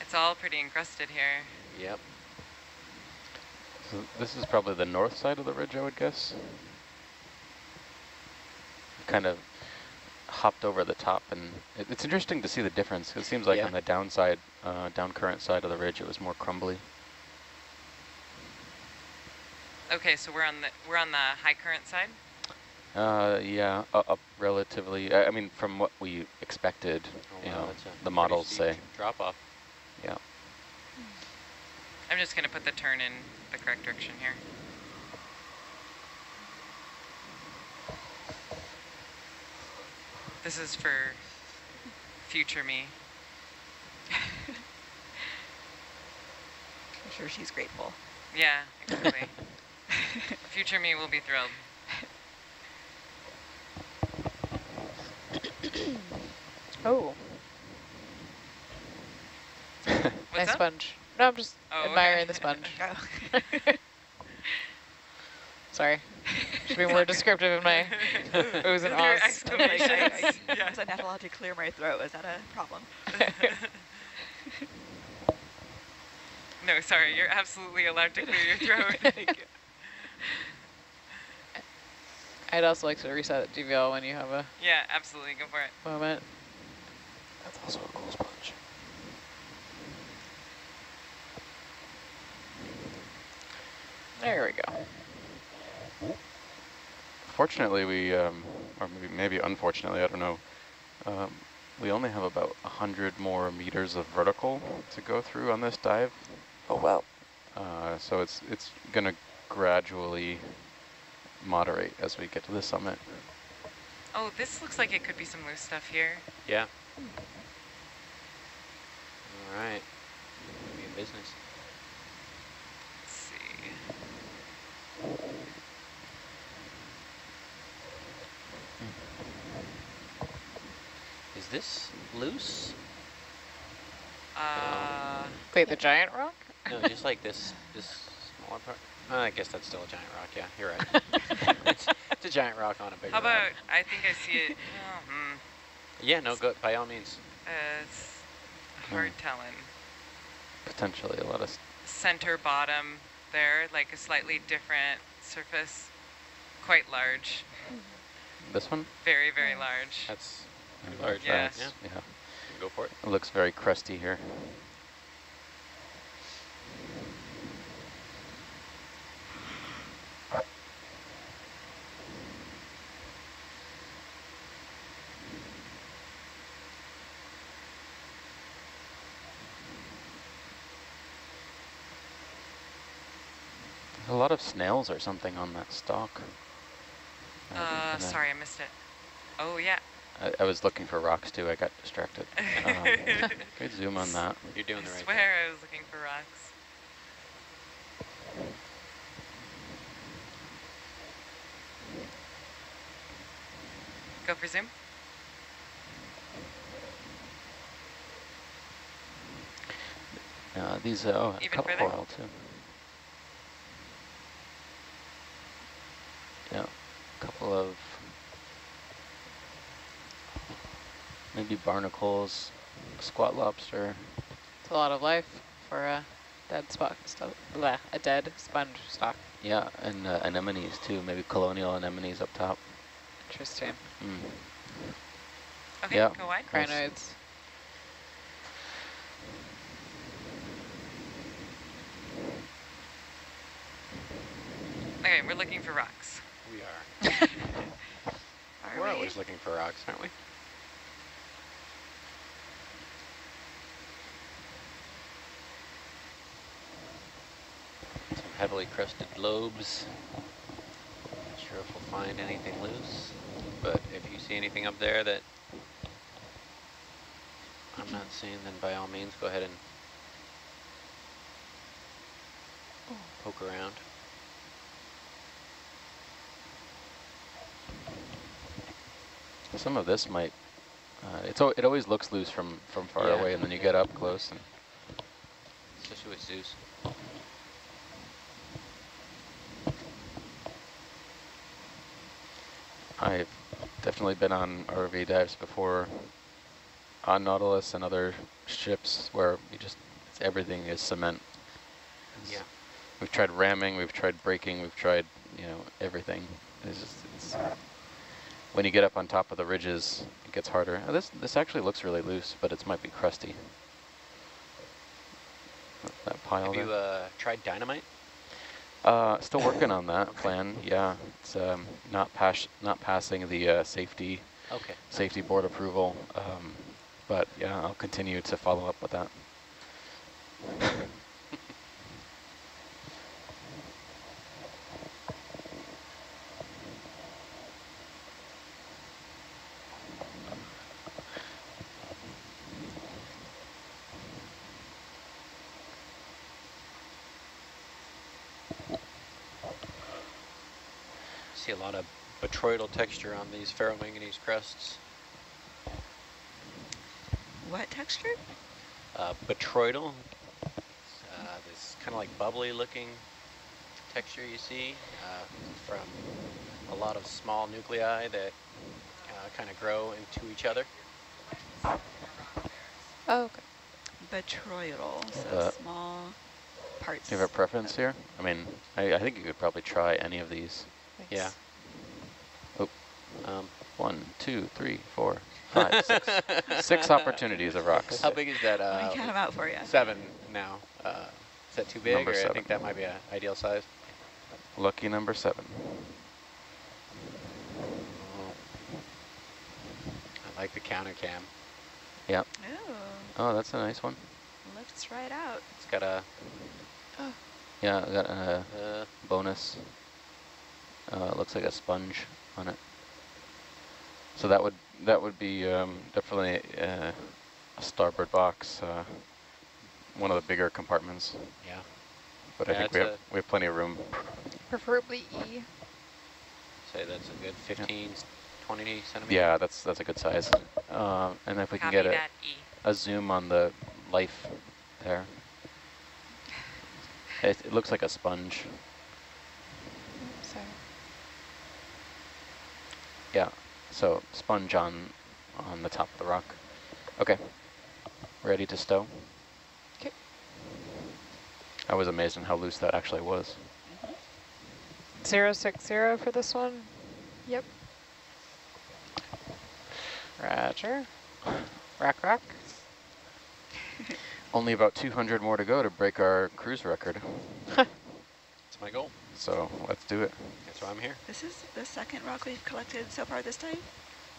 It's all pretty encrusted here. Yep. So this is probably the north side of the ridge, I would guess. Kind of hopped over the top, and it, it's interesting to see the difference. It seems like Yeah. on the downside, uh, down current side of the ridge, it was more crumbly. Okay, so we're on the we're on the high current side. Uh, yeah, uh, up relatively. I, I mean, from what we expected, Oh, you wow, know, the models say. Drop off. Yeah. I'm just gonna put the turn in the correct direction here. This is for future me. I'm sure she's grateful. Yeah, exactly. future me will be thrilled. Oh, What's nice up? sponge. No, I'm just Oh, admiring okay. the sponge. Sorry. Should be more descriptive in my oohs and Your ahs. Like, I, I, exclamations. yeah. Was I not allowed to clear my throat? Is that a problem? no, sorry, you're absolutely allowed to clear your throat. Thank you. I'd also like to reset DVL when you have a yeah, absolutely, go for it. moment. That's also a cool sponge. There we go. Fortunately, we, um, or maybe, maybe unfortunately, I don't know, um, we only have about 100 more meters of vertical to go through on this dive. Oh, wow. Uh, so it's, it's going to gradually moderate as we get to the summit. Oh, this looks like it could be some loose stuff here. Yeah. All right. Be in business. Let's see. Is this loose? Uh, Wait, the giant rock? No, just like this this smaller part. Oh, I guess that's still a giant rock. Yeah, you're right. it's, it's a giant rock on a big how rock. about, I think I see it, oh, hmm, Yeah, no, go by all means. uh, it's hard telling. Potentially a lot of, Center bottom there, like a slightly different surface, quite large, this one? very, very large. That's pretty large. Yeah. right? Yeah. yeah. Go for it. It looks very crusty here. A lot of snails or something on that stalk. Uh, and a- sorry, I missed it. Oh, yeah. I, I was looking for rocks too. I got distracted. Um, good zoom on that. You're doing I the right swear I was looking for rocks. Go for zoom. Uh, these, uh, oh, a couple further? coral too. Yeah, a couple of maybe barnacles, squat lobster. It's a lot of life for a dead spot, sto- bleh, a dead sponge stock. Yeah, and uh, anemones too. Maybe colonial anemones up top. Interesting. Mm. Okay, Yeah. go wide. Crinoids. Okay, we're looking for rocks. We are. Are We're we? always looking for rocks, aren't we? Some heavily crusted lobes. Not sure if we'll find anything loose, but if you see anything up there that I'm not seeing, then by all means go ahead and poke around. Some of this might. Uh, it's al it always looks loose from from far Yeah. away, and then you get up close and. Especially with Zeus. I've definitely been on ROV dives before on Nautilus and other ships where you just it's, everything is cement. It's- Yeah. We've tried ramming, we've tried braking, we've tried, you know, everything. It's just, it's, when you get up on top of the ridges, it gets harder. This this actually looks really loose, but it might be crusty. That pile Have there. you uh, tried dynamite? Uh, still working on that plan. Yeah, it's um, not pass not passing the uh, safety Okay. safety board approval, um, but yeah, I'll continue to follow up with that. See a lot of botryoidal texture on these ferromanganese crusts. What texture? Uh, botryoidal, uh, this kind of like bubbly looking texture you see uh, from a lot of small nuclei that uh, kind of grow into each other. Oh, okay. Botryoidal, so Uh, small parts. Do you have a preference here? I mean, I, I think you could probably try any of these. Thanks. Yeah. Oh, Um, one, two, three, four, five, six. Six opportunities of rocks. How big is that? Let Uh, me count them out for you. seven now. Uh, is that too big, Number or I think that might be an ideal size? Lucky number seven. I like the counter cam. Yep. Ooh, Oh, that's a nice one. lifts right out. It's got a Oh. Yeah, got a uh, bonus. Uh, looks like a sponge on it. So that would that would be um, definitely uh, a starboard box, uh, one of the bigger compartments. yeah. But Yeah, I think we have we have plenty of room. Preferably E. Say that's a good 15, 20 centimeters. Yeah, that's that's a good size. Um, and if we can get a, that E. a zoom on the life there. It, it looks like a sponge. Sorry. Yeah, so sponge on on the top of the rock. Okay, ready to stow? 'Kay. I was amazed at how loose that actually was. Mm-hmm. Zero six zero for this one. Yep. Roger. Rock, rock. Only about 200 more to go to break our cruise record. That's my goal. So let's do it. That's why I'm here. This is the second rock we've collected so far this time?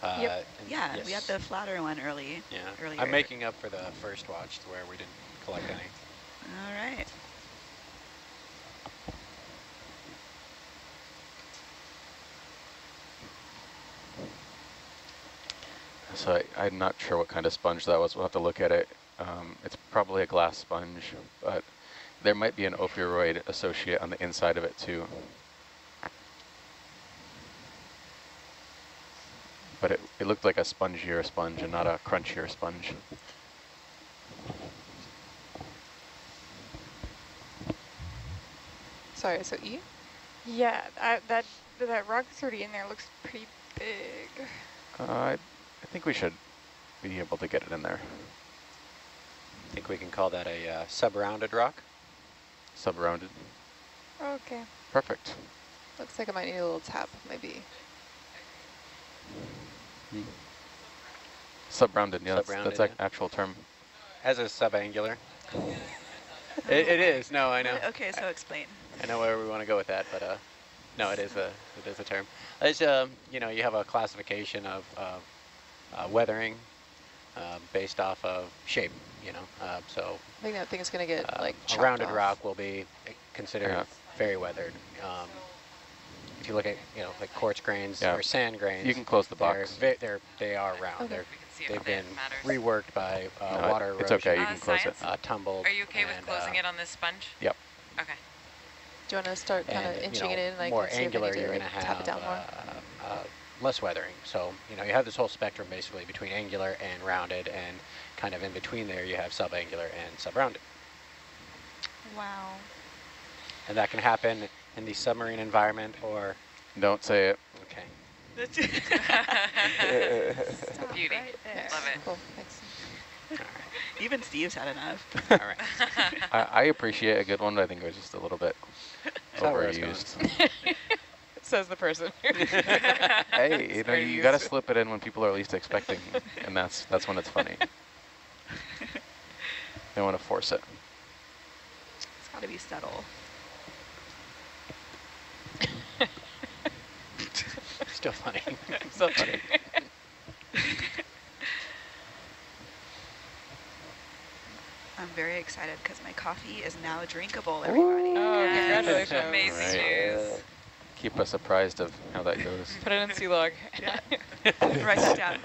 Uh, Yep. and Yeah, we had the flatter one early. Yeah, earlier. I'm making up for the first watch where we didn't collect any. All right. So I, I'm not sure what kind of sponge that was. We'll have to look at it. Um, it's probably a glass sponge, but there might be an ophiuroid associate on the inside of it too. But it, it looked like a spongier sponge and not a crunchier sponge. Sorry, so E? Yeah, I, that that rock that's already in there looks pretty big. Uh, I, I think we should be able to get it in there. I think we can call that a uh, sub-rounded rock. Sub-rounded. Okay. Perfect. Looks like I might need a little tap, maybe. Sub-rounded, yeah, that's, Sub-rounded, that's ac yeah. actual term. As is subangular. it, it is, no, I know. Okay, so explain. I know where we want to go with that, but uh, no, it is a it is a term. It's um, you know, you have a classification of uh, uh, weathering uh, based off of shape. You know, uh, so I think that thing's gonna get uh, like a rounded off. rock will be considered Yeah. very weathered. Um, if you look at you know like quartz grains Yeah. or sand grains, You can close the they're box. they're they are round. Okay. They're We can see if they've been reworked by uh, No, water it's erosion. okay, you Uh, can close science? it. Uh, tumbled. Are you okay with closing uh, it on this sponge? Yep. Okay. Do you want to start kind of and, you inching know, it in, like more and see if I angular, need to you're going to tap it down more? uh, uh, less weathering. So you know you have this whole spectrum basically between angular and rounded, and kind of in between there you have subangular and subrounded, Wow. and that can happen in the submarine environment or Don't say it. okay. Beauty. Right there. Love it. Cool, thanks. Even Steve's had enough. All right. I, I appreciate a good one, but I think it was just a little bit not where it's going. overused. Says the person. hey, you know, Very you gotta slip it in when people are least expecting, and that's that's when it's funny. They want to force it. It's got to be subtle. Still funny. so funny. I'm very excited because my coffee is now drinkable, everybody. Oh, Yes. congratulations. Amazing Right. news. Keep us apprised of how that goes. Put it in Sealog. Yeah. Write that down.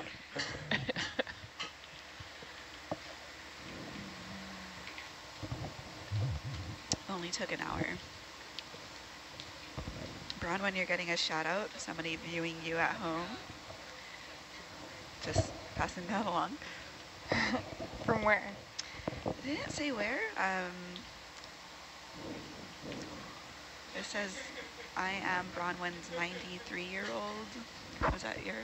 Only took an hour. Bronwyn, you're getting a shout out. Somebody viewing you at home. Just passing that along. From where? They didn't say where. Um, it says, I am Bronwyn's 93-year-old. Was that your?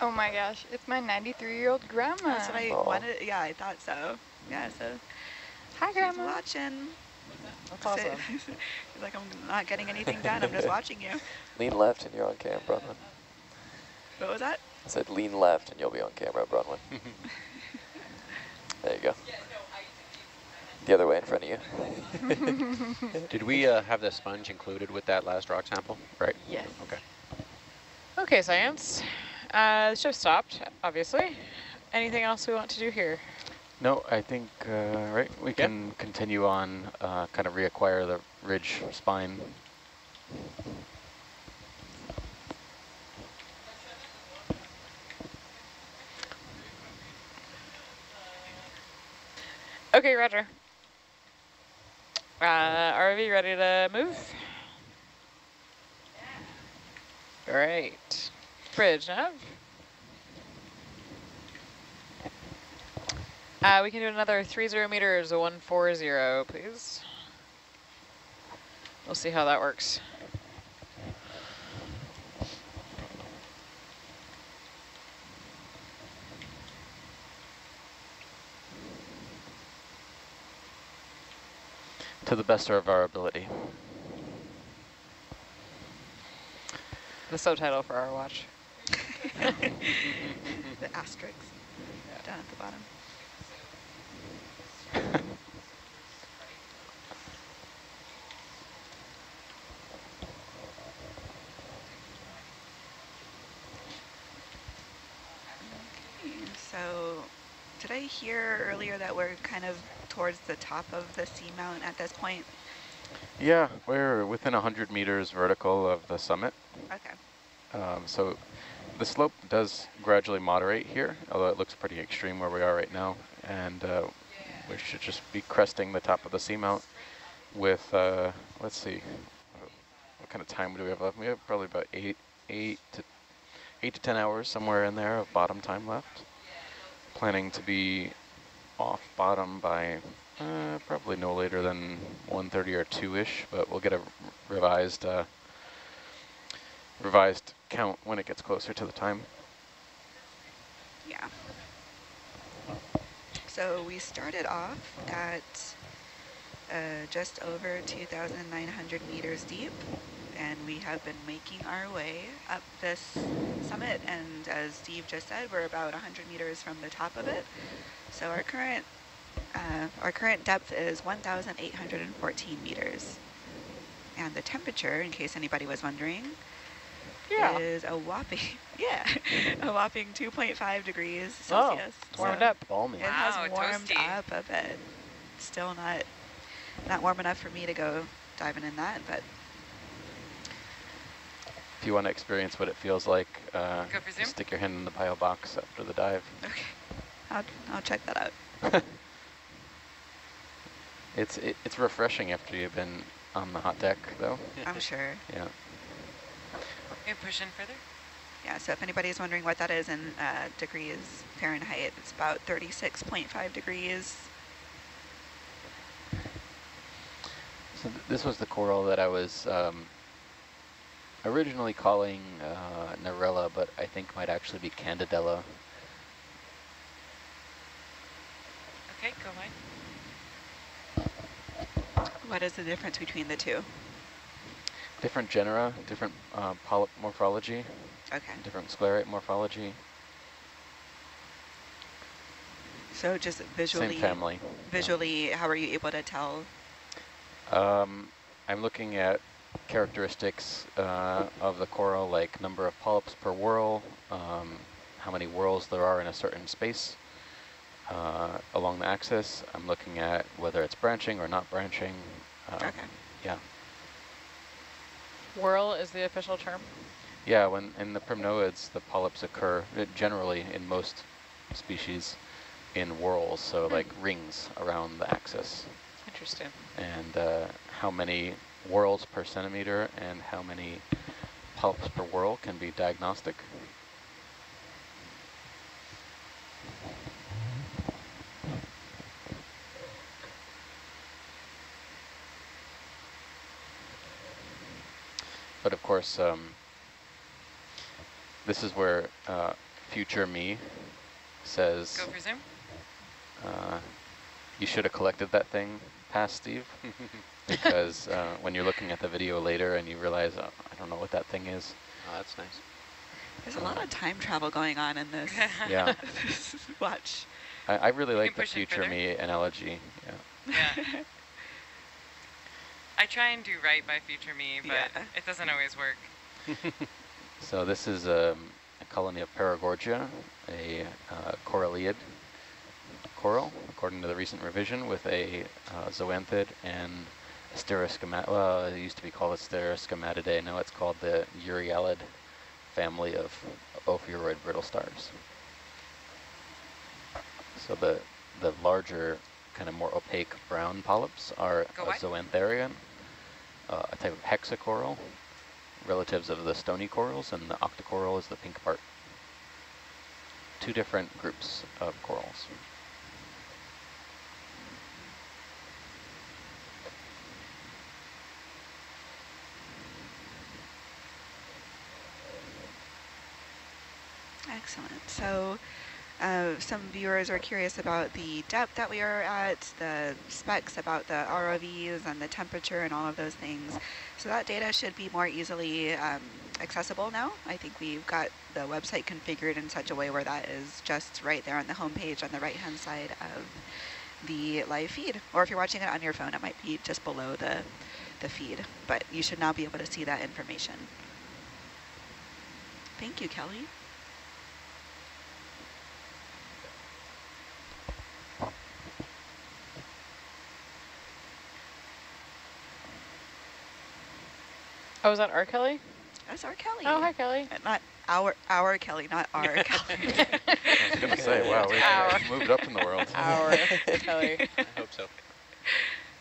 Oh my gosh, it's my 93-year-old grandma. That's what I wanted. Yeah, I thought so. Yeah, so Hi, grandma. watching. That's awesome. He's like, I'm not getting anything done. I'm just watching you. Lean left and you're on camera, Bronwyn. What was that? I said lean left and you'll be on camera, Bronwyn. there you go. The other way in front of you. Did we uh, have the sponge included with that last rock sample? Right. Yes. Okay. Okay, science. Uh, the ship stopped, obviously. Anything else we want to do here? No, I think, uh, right, we Yep. can continue on, uh, kind of reacquire the ridge spine. Okay, roger. Uh, RV ready to move? All right. Bridge, nav. Uh, we can do another 30 meters, a 140, please. We'll see how that works. To the best of our ability. The subtitle for our watch. The asterisk down at the bottom. So did I hear earlier that we're kind of towards the top of the seamount at this point? Yeah, we're within 100 meters vertical of the summit. Okay. Um, so the slope does gradually moderate here, although it looks pretty extreme where we are right now. And uh, we should just be cresting the top of the seamount with, uh, let's see, what kind of time do we have left? We have probably about eight, eight to eight to 10 hours, somewhere in there of bottom time left. Planning to be off bottom by uh, probably no later than 1.30 or 2-ish, but we'll get a revised uh, revised count when it gets closer to the time. Yeah. So we started off at uh, just over 2,900 meters deep, and we have been making our way up this summit. And as Steve just said, we're about 100 meters from the top of it. So our current uh, our current depth is 1,814 meters. And the temperature, in case anybody was wondering, Yeah. is a whopping, yeah, a whopping 2.5 degrees Oh, Celsius. it's warmed So up. Balmy. It has Wow, warmed toasty. up a bit. Still not not warm enough for me to go diving in that, but If you want to experience what it feels like, uh, Go stick your hand in the bio box after the dive. okay, I'll I'll check that out. It's it, it's refreshing after you've been on the hot deck, though. I'm sure. Yeah. You push in further? Yeah. So if anybody is wondering what that is in uh, degrees Fahrenheit, it's about 36.5 degrees. So th this was the coral that I was um, originally calling uh, Narella, but I think might actually be Candidella. Okay, go ahead. What is the difference between the two? Different genera, different uh, polyp morphology, Okay. different sclerite morphology, So just visually, same family. visually, how are you able to tell? Um, I'm looking at characteristics uh, of the coral, like number of polyps per whorl, um, how many whorls there are in a certain space uh, along the axis. I'm looking at whether it's branching or not branching. Um, Okay. Yeah. Whorl is the official term. Yeah, when in the primnoids, the polyps occur uh, generally in most species in whorls, so like rings around the axis. Interesting. and uh, how many whorls per centimeter and how many polyps per whorl can be diagnostic. But of course, um, this is where uh, future me says Go for zoom. uh, you should have collected that thing past Steve because uh, when you're looking at the video later and you realize, oh, I don't know what that thing is. Oh, that's nice. There's a lot of time travel going on in this. Yeah, this watch. I, I really You like the future further. me analogy. Yeah. Yeah. I try and do right by future me, but Yeah. it doesn't always work. So this is um, a colony of Paragorgia, a uh, coralliid coral, according to the recent revision, with a uh, zoanthid and Asteroschemat. Well, it used to be called Asteroschematidae. Now it's called the Euryalid family of ophiuroid brittle stars. So the the larger, kind of more opaque brown polyps are Go a zoantharian, uh, a type of hexacoral, relatives of the stony corals, and the octocoral is the pink part. Two different groups of corals. Excellent. So uh, some viewers are curious about the depth that we are at, the specs about the ROVs and the temperature and all of those things. So that data should be more easily um, accessible now. I think we've got the website configured in such a way where that is just right there on the homepage on the right-hand side of the live feed. Or if you're watching it on your phone, it might be just below the, the feed. But you should now be able to see that information. Thank you, Kelly. Oh, is that R. Kelly? That's our Kelly. Oh, hi, Kelly. Uh, Not Our our Kelly, not our Kelly. I was going to say, wow, we Our. moved up in the world. Our Kelly. I hope so.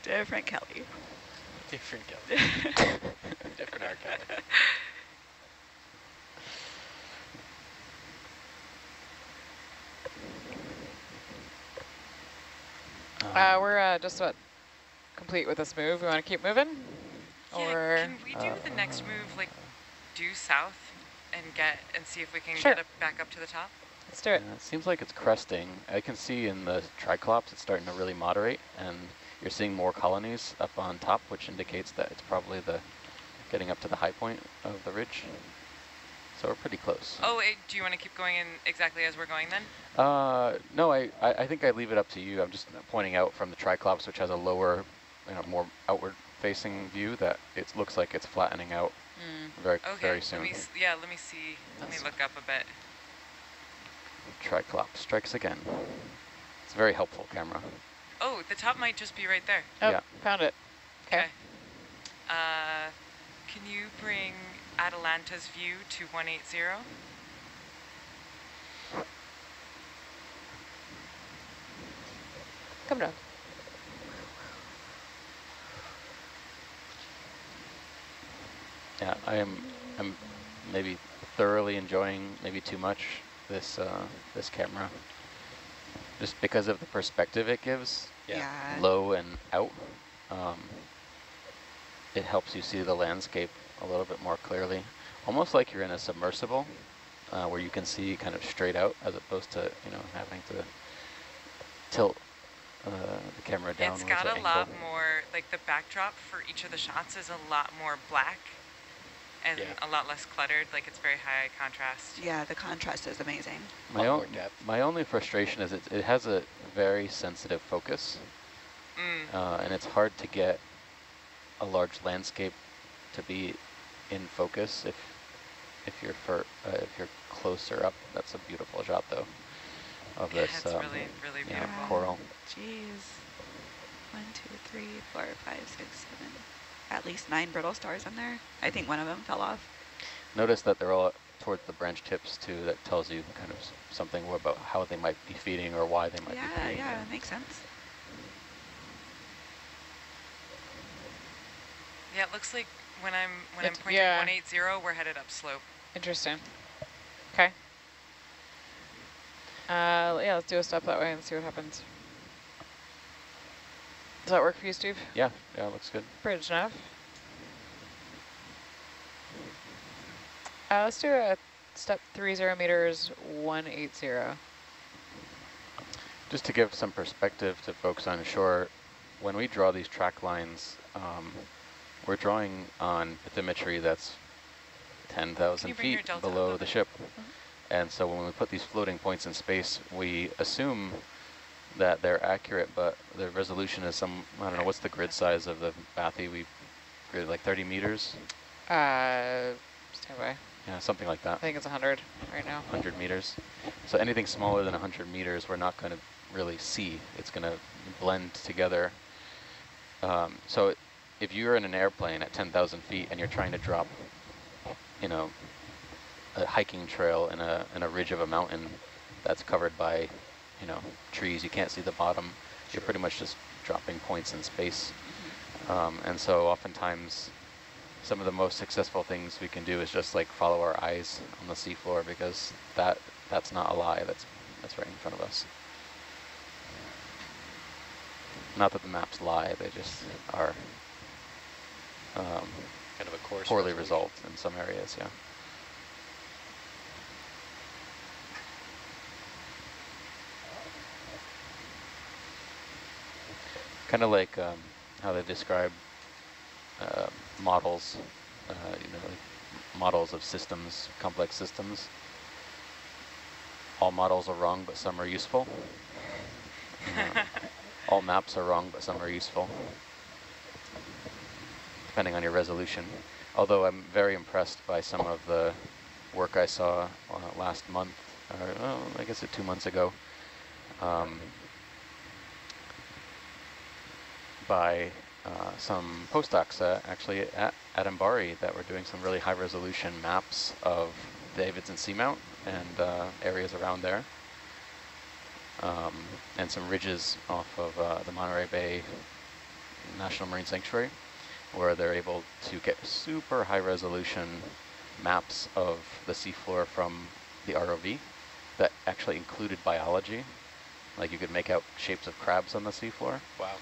Different Kelly. Different Kelly. Different our Kelly. Uh, we're uh, just about complete with this move. We want to keep moving? Yeah, Or can we do the next move, like due south and get and see if we can Sure. get it back up to the top? let's do it. Yeah, it seems like it's cresting. I can see in the triclops it's starting to really moderate, and you're seeing more colonies up on top, which indicates that it's probably the getting up to the high point of the ridge. So we're pretty close. Oh, eh, do you want to keep going in exactly as we're going then? Uh, no, I, I, I think I leave it up to you. I'm just pointing out from the triclops, which has a lower, you know, more outward-facing view, that it looks like it's flattening out Mm. very, Okay, very let soon. me yeah, let me see. Let me look up a bit. Triclop strikes again. It's a very helpful camera. Oh, the top might just be right there. Oh, Yeah. found it. Okay. Uh, can you bring Atalanta's view to 180? Come down. Yeah, I am. I'm maybe thoroughly enjoying, maybe too much, this uh, this camera, just because of the perspective it gives, Yeah. low and out. Um, it helps you see the landscape a little bit more clearly, almost like you're in a submersible, uh, where you can see kind of straight out, as opposed to you know having to tilt uh, the camera down. It's got a lot more, like the backdrop for each of the shots is a lot more black and Yeah. a lot less cluttered. Like it's very high contrast. Yeah, the contrast is amazing. My, lot depth. my only frustration is it, it has a very sensitive focus, Mm. uh, and it's hard to get a large landscape to be in focus if if you're for uh, if you're closer up. That's a beautiful shot though of Yeah, this it's um, really, really you know, beautiful. coral. Jeez. One, two, three, four, five, six, seven. At least nine brittle stars in there. I think one of them fell off. Notice that they're all towards the branch tips too. That tells you kind of something about how they might be feeding or why they might be Yeah, feeding. yeah, makes sense. Yeah, it looks like when I'm when I'm pointing yeah. 180, we're headed up slope. Interesting. Okay. Uh, yeah, let's do a step that way and see what happens. Does that work for you, Steve? Yeah, yeah, looks good. Bridge nav. Uh, let's do a step three zero meters, one eight zero. Just to give some perspective to folks on shore, when we draw these track lines, um, we're drawing on bathymetry that's 10,000 feet below a the bit? ship. And so when we put these floating points in space, we assume that they're accurate, but the resolution is some, I don't know, what's the grid size of the bathy? We grid like 30 meters? Uh, stand by. Yeah, something like that. I think it's 100 right now. 100 meters. So anything smaller than 100 meters, we're not going to really see. It's going to blend together. Um, so if you're in an airplane at 10,000 feet and you're trying to drop, you know, a hiking trail in a, in a ridge of a mountain that's covered by, you know, trees, you can't see the bottom, you're pretty much just dropping points in space. Um, and so oftentimes some of the most successful things we can do is just like follow our eyes on the seafloor because that that's not a lie. That's that's right in front of us. Not that the maps lie; they just are um, Kind of a coarse. poorly resolved in some areas. Yeah. Kind of like um, how they describe uh, models, uh, you know, like models of systems, complex systems. All models are wrong, but some are useful. Uh, all maps are wrong, but some are useful, depending on your resolution. Although I'm very impressed by some of the work I saw uh, last month, or well, I guess it two months ago, um, by uh, some postdocs uh, actually at, at that were doing some really high resolution maps of Davidson Seamount and uh, areas around there. Um, and some ridges off of uh, the Monterey Bay National Marine Sanctuary where they're able to get super high resolution maps of the seafloor from the ROV that actually included biology. Like you could make out shapes of crabs on the seafloor. Wow.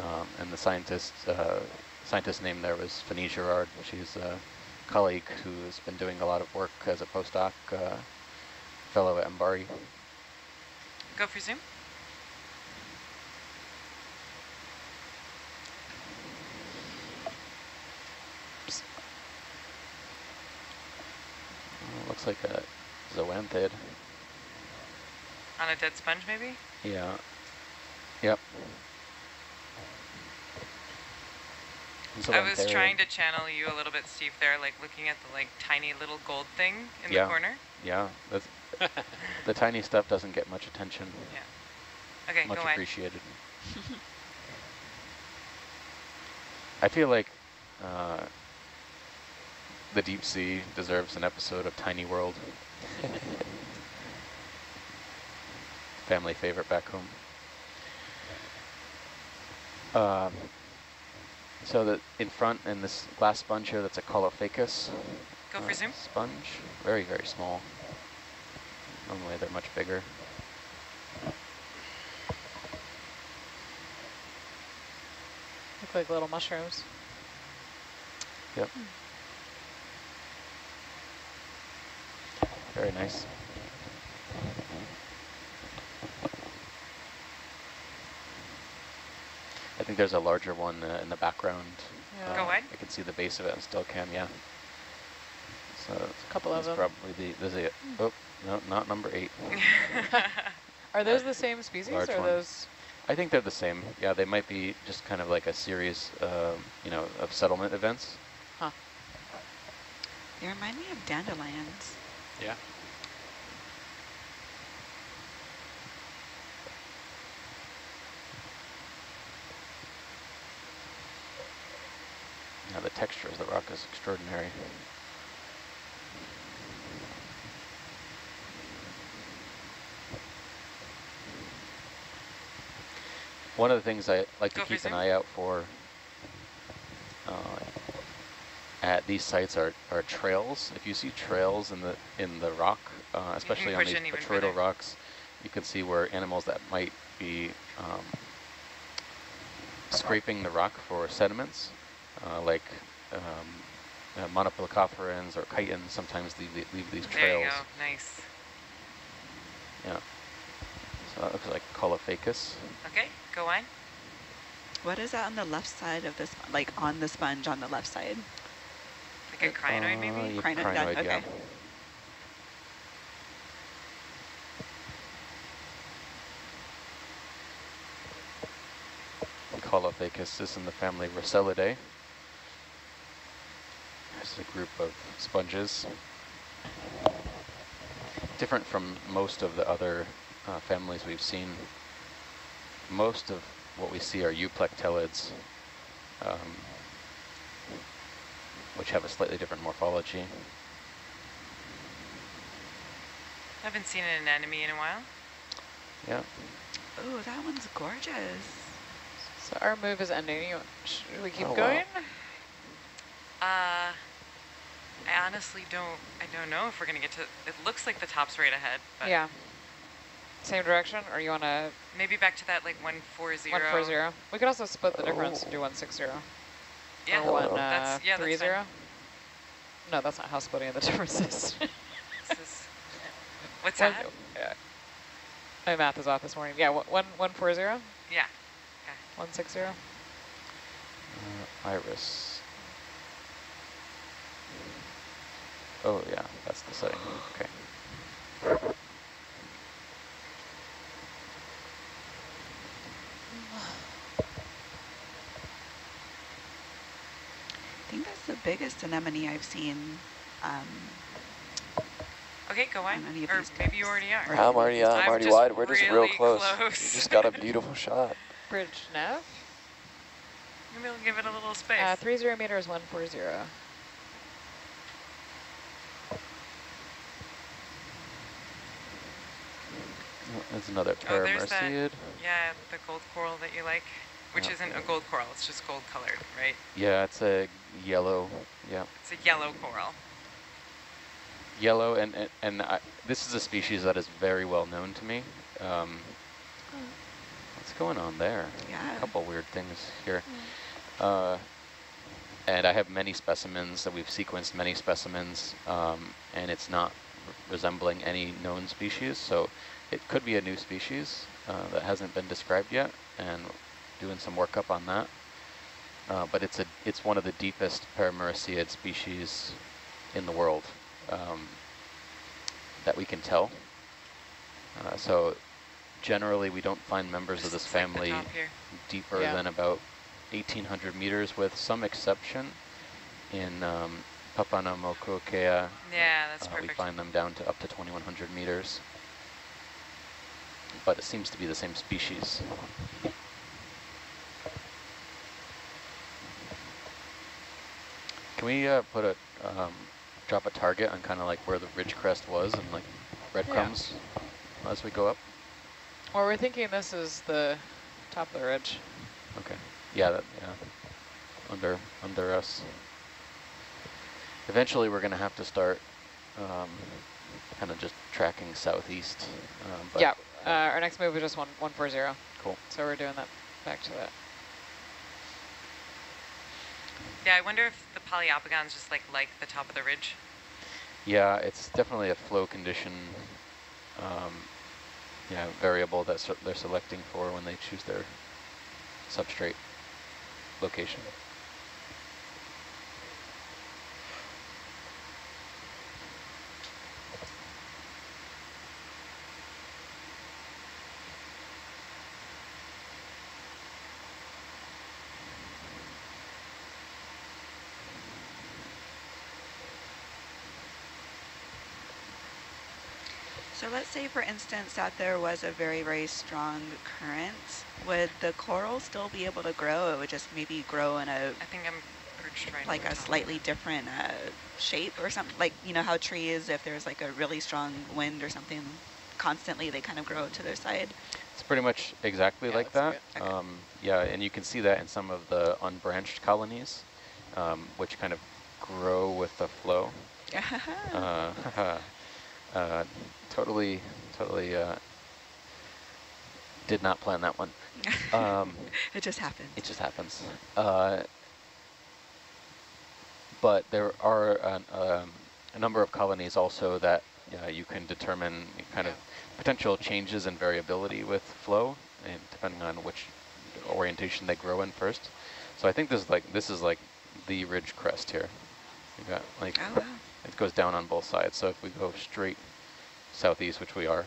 Um, and the scientist, uh, scientist name there was Fanny Girard. She's a colleague who's been doing a lot of work as a postdoc uh, fellow at MBARI. Go for zoom. Uh, looks like a zoanthid. On a dead sponge, maybe? Yeah. Yep. I was trying to channel you a little bit, Steve, there, like looking at the like tiny little gold thing in Yeah. the corner. Yeah, that's, the tiny stuff doesn't get much attention, Yeah. Okay, much go on. appreciated. I feel like uh, the deep sea deserves an episode of Tiny World. Family favorite back home. Um, so that in front in this glass sponge here, that's a Caulophacus Go for uh, zoom. sponge. Very, very small. Normally they're much bigger. Look like little mushrooms. Yep. Very nice. Think there's a larger one uh, in the background. Yeah. Go ahead. I can see the base of it and still can, yeah. So A couple of that's them. probably the, there's a, oh, no, not number eight. Are those the same species Large or are one. those? I think they're the same. Yeah, they might be just kind of like a series, um, you know, of settlement events. Huh. They remind me of dandelions. Yeah. Yeah, the texture of the rock is extraordinary. One of the things I like to Go keep an eye out for uh, at these sites are, are trails. If you see trails in the in the rock, uh, especially on these in even botryoidal further. rocks, you can see where animals that might be um, scraping the rock for sediments, uh, like um, uh, monoplacophorans or chitons sometimes leave, the, leave these trails. there you trails. go. Nice. Yeah. So that looks like Caulophacus. Okay, go on. What is that on the left side of this, like on the sponge on the left side? Like a crinoid, Uh, maybe? yeah, Crinoid, crinoid, yeah, yeah. okay. Caulophacus is in the family Rossellidae. There's a group of sponges. Different from most of the other uh, families we've seen. Most of what we see are euplectellids, um, which have a slightly different morphology. I haven't seen an anemone in a while. Yeah. Oh, that one's gorgeous. So our move is ending. You, should we keep Oh, wow. going? Uh, I honestly don't, I don't know if we're gonna get to, it looks like the top's right ahead, but Yeah. Same direction, or you want to maybe back to that like 140. 140? We could also split the difference and do 160. Yeah, or one, uh, that's, yeah, three that's zero. No, that's not how splitting the difference is. This is, what's One- that? yeah. My math is off this morning. Yeah, one, one, one four zero, Yeah, one six zero. Uh, iris. Oh yeah, that's the setting. Okay. I think that's the biggest anemone I've seen. Um, okay, go on. On Or maybe you already are. Or- I'm already, uh, I'm I'm already wide. We're just real close. close. You just got a beautiful shot. Bridge nav. Maybe we'll give it a little space. Uh, three zero meters, one four zero. There's another Oh, there's that. Yeah, the gold coral that you like, which Yeah. isn't a gold coral, it's just gold colored, right? Yeah, it's a yellow. Yeah, It's a yellow coral. yellow, and and, and I, this is a species that is very well known to me. Um, what's going on there? Yeah. A couple weird things here. Uh, and I have many specimens that we've sequenced many specimens, um, and it's not resembling any known species. So it could be a new species uh, that hasn't been described yet, and doing some workup on that. Uh, but it's a it's one of the deepest paramuriceid species in the world um, that we can tell. Uh, so generally, we don't find members of this family deeper Yeah. than about 1,800 meters, with some exception in um, Papahānaumokuākea. Yeah, that's Uh, we find them down to up to 2,100 meters. But it seems to be the same species. Can we uh, put a, um, drop a target on kind of like where the ridge crest was and like breadcrumbs as we go up? Or we're thinking this is the top of the ridge. Okay. Yeah, that, yeah. Under under us. Eventually, we're going to have to start um, kind of just tracking southeast. Um, but yeah, uh, our next move is just one one four zero. Cool. So we're doing that back to that. Yeah, I wonder if the poliopogons just like like the top of the ridge. Yeah, it's definitely a flow condition. Um, yeah, variable that se they're selecting for when they choose their substrate location. Let's say, for instance, that there was a very, very strong current. Would the coral still be able to grow? It would just maybe grow in a I think I'm perched right like a top. slightly different uh, shape or something. Like you know how trees, if there's like a really strong wind or something, constantly they kind of grow to their side. It's pretty much exactly Yeah, like that. Okay. Um, yeah, and you can see that in some of the unbranched colonies, um, which kind of grow with the flow. Uh, uh, totally, totally uh, did not plan that one. Um, it just happens. it just happens. Uh, but there are an, um, a number of colonies also that uh, you can determine kind of potential changes in variability with flow, and depending on which orientation they grow in first. So I think this is like this is like the ridge crest here. You got like Oh, wow. It goes down on both sides. So if we go straight southeast, which we are,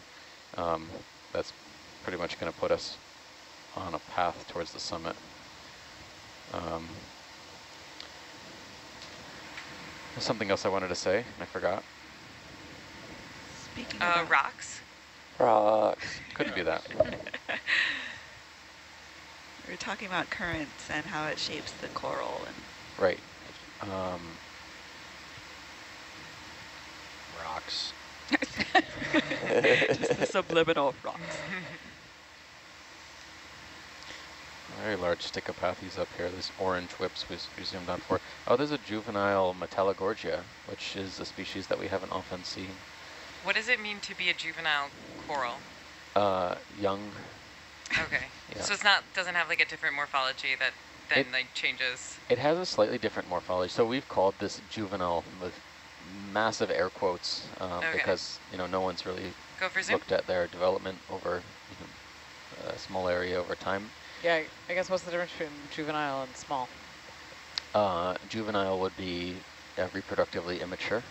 um, that's pretty much going to put us on a path towards the summit. Um, there's something else I wanted to say, I forgot. Speaking Uh, of rocks. Rocks. Couldn't be that. we were talking about currents and how it shapes the coral and Right. Um, Rocks. just the subliminal rocks. very large Stichopathes up here. There's orange whips we, we zoomed on for. Oh, there's a juvenile Metallogorgia, which is a species that we haven't often seen. What does it mean to be a juvenile coral? Uh, young. Okay. Yeah. So it's not doesn't have like a different morphology that then It- like changes. It has a slightly different morphology. So we've called this juvenile with massive air quotes um, Okay. because you know no one's really Go for looked at their development over you know, a small area over time. Yeah, I- I guess what's the difference between juvenile and small? Uh, juvenile would be uh, reproductively immature.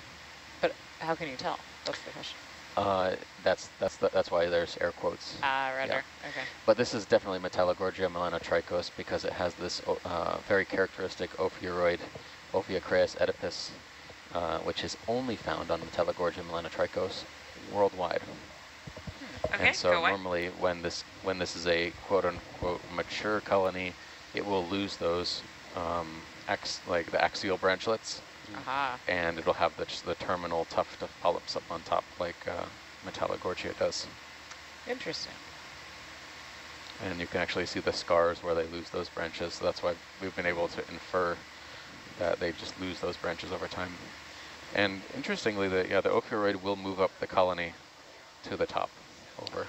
But how can you tell? That's the question. Uh, that's that's the, that's why there's air quotes. Ah, right Yeah. Okay. But this is definitely Metallogorgia melanotrichos because it has this uh, very characteristic ophiuroid Ophiocreus oedipus, uh, which is only found on Metallogorgia melanotrichos worldwide. Okay, and so normally when this when this is a quote unquote mature colony, it will lose those um, ax like the axial branchlets, Aha. and it'll have the, the terminal tuft of polyps up on top like uh, Metallogorgia does. Interesting. And you can actually see the scars where they lose those branches. So that's why we've been able to infer that they just lose those branches over time. And interestingly, the yeah the ophiuroid will move up the colony to the top over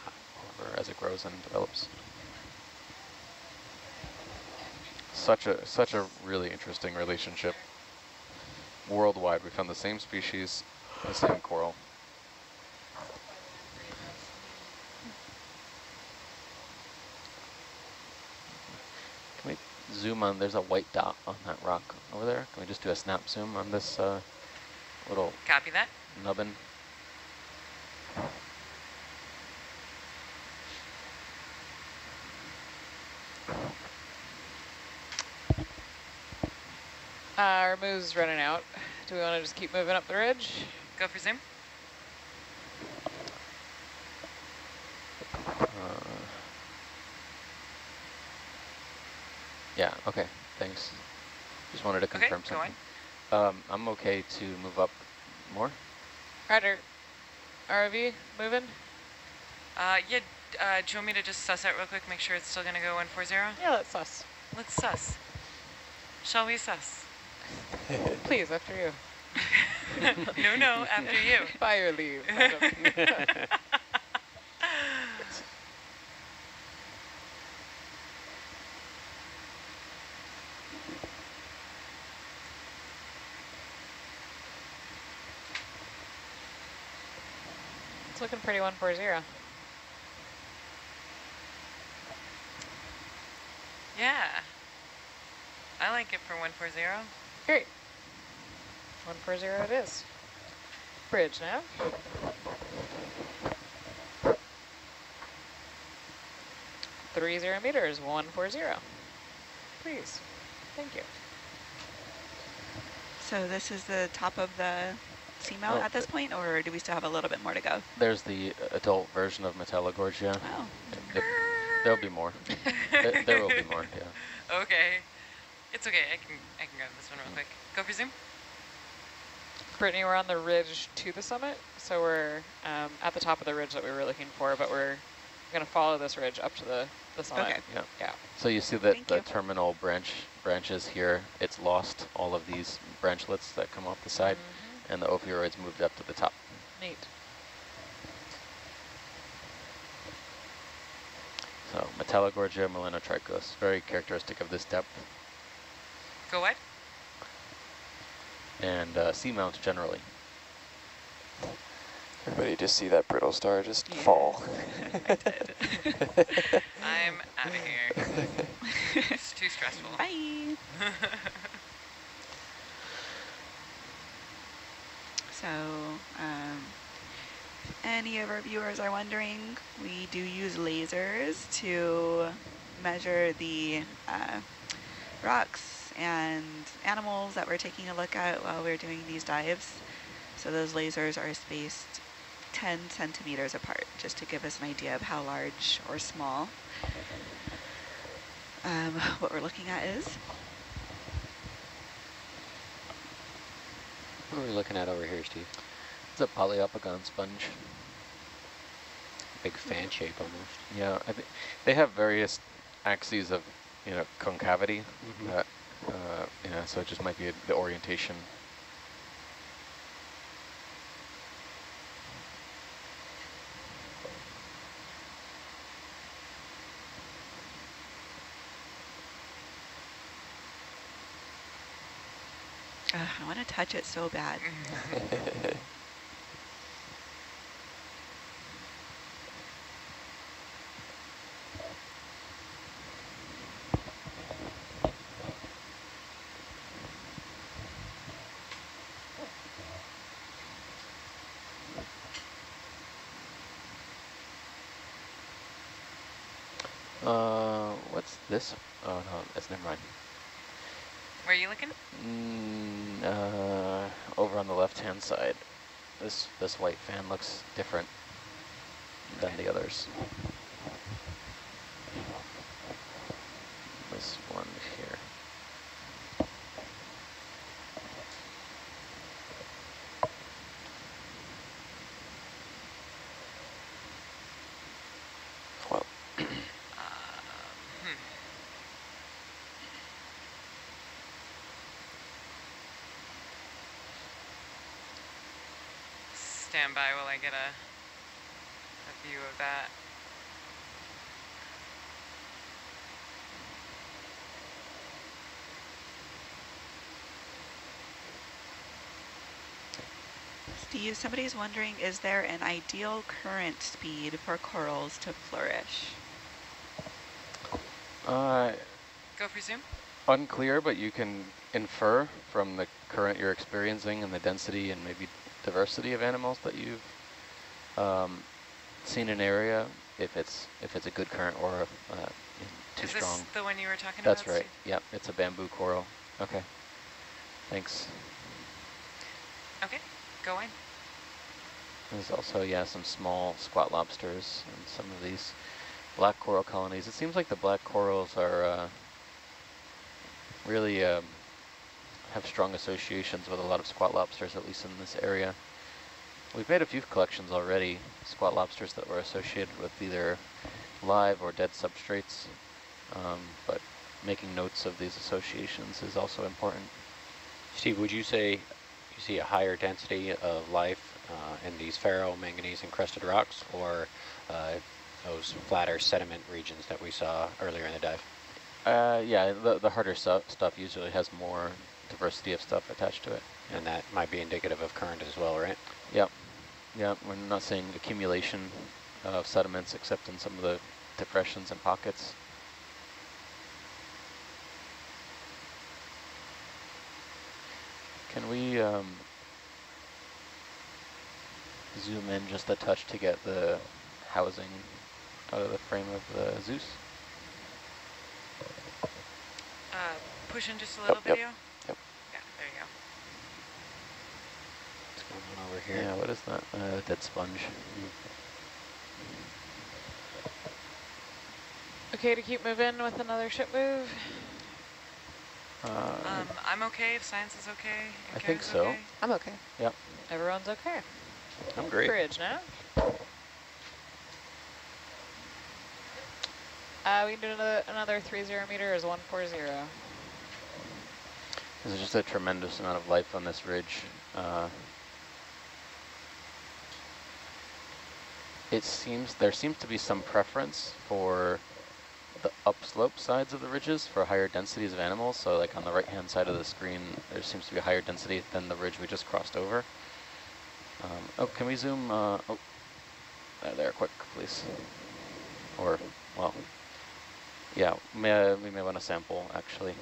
over as it grows and develops. Such a such a really interesting relationship. Worldwide, we found the same species, the same coral. Can we zoom on, there's a white dot on that rock over there. Can we just do a snap zoom on this uh, little Copy that. nubbin? Uh, our move's running out. Do we want to just keep moving up the ridge? Go for zoom. Uh, yeah, okay, thanks. Just wanted to Okay, confirm go on. something. Um, I'm okay to move up more. Ryder, ROV, moving? Uh, yeah, uh, do you want me to just suss out real quick, make sure it's still going to go 140? Yeah, that's us. Suss. Let's suss. Shall we suss? Please, after you. no, no, after you. Fire leave. it's looking pretty 140. Yeah. I like it for 140. Great. 140 it is. Bridge now. Three zero meters, 140. Please. Thank you. So this is the top of the seamount Oh, at this uh, point, or do we still have a little bit more to go? There's the adult version of Metallogorgia. Oh, There- There'll be more. there, there will be more, yeah. Okay. It's okay. I can I can grab this one real quick. Go for zoom. Brittany, we're on the ridge to the summit, so we're um, at the top of the ridge that we were looking for, but we're going to follow this ridge up to the, the summit. Okay. Yeah. Yeah. So you see that Thank the you. terminal branch branches here, it's lost all of these branchlets that come off the side, Mm-hmm. And the ophiuroids moved up to the top. Neat. So Metallogorgia melanotrichos, very characteristic of this depth, Go what? and uh, seamounts generally. Everybody just see that brittle star just Yeah. fall. I did. I'm out of here. it's too stressful. bye. So, um, if any of our viewers are wondering, we do use lasers to measure the uh, rocks and animals that we're taking a look at while we're doing these dives. So those lasers are spaced 10 centimeters apart, just to give us an idea of how large or small um, what we're looking at is. What are we looking at over here, Steve? It's a poliopogon sponge. Big fan shape almost. Yeah, I think they have various axes of, you know, concavity. Mhm. That, uh, yeah, so it just might be the orientation. I want to touch it so bad. Uh, what's this? Oh no, that's never mind. Where are you looking? Mm, on the left-hand side, this this white fan looks different than the others. This one here. Stand by while I get a, a view of that. Steve, somebody's wondering, is there an ideal current speed for corals to flourish? Uh, Go for zoom. unclear, but you can infer from the current you're experiencing and the density and maybe diversity of animals that you've um, seen in area if it's if it's a good current or uh, too Is strong. this the one you were talking That's about? That's right. Steve? Yep, it's a bamboo coral. Okay. Thanks. Okay, go on. There's also, yeah, some small squat lobsters and some of these black coral colonies. It seems like the black corals are uh, really um, have strong associations with a lot of squat lobsters, at least in this area. We've made a few collections already, squat lobsters that were associated with either live or dead substrates, um, but making notes of these associations is also important. Steve, would you say you see a higher density of life uh, in these ferro-manganese encrusted rocks or uh, those flatter sediment regions that we saw earlier in the dive? Uh, yeah, the, the harder stu stuff usually has more diversity of stuff attached to it. And that might be indicative of current as well, right? Yep. Yep, we're not seeing accumulation of sediments except in some of the depressions and pockets. Can we um, zoom in just a touch to get the housing out of the frame of the Zeus? Uh, push in just a little Yep, yep, video. yep. Yeah, there you go. What's going on over here? Yeah, what is that? Uh, dead sponge. Okay to keep moving with another ship move? Uh, Um, I'm okay if science is okay. and I think so. Okay. I'm okay. Yep. Everyone's okay. I'm great. Bridge now. Uh, we can do another, another 30 meter is 140. There's just a tremendous amount of life on this ridge. Uh, it seems there seems to be some preference for the upslope sides of the ridges for higher densities of animals. So like on the right hand side of the screen, there seems to be a higher density than the ridge we just crossed over. Um, oh, can we zoom? Uh, oh, there, there, quick, please. Or, well, yeah, may, we may want to sample actually.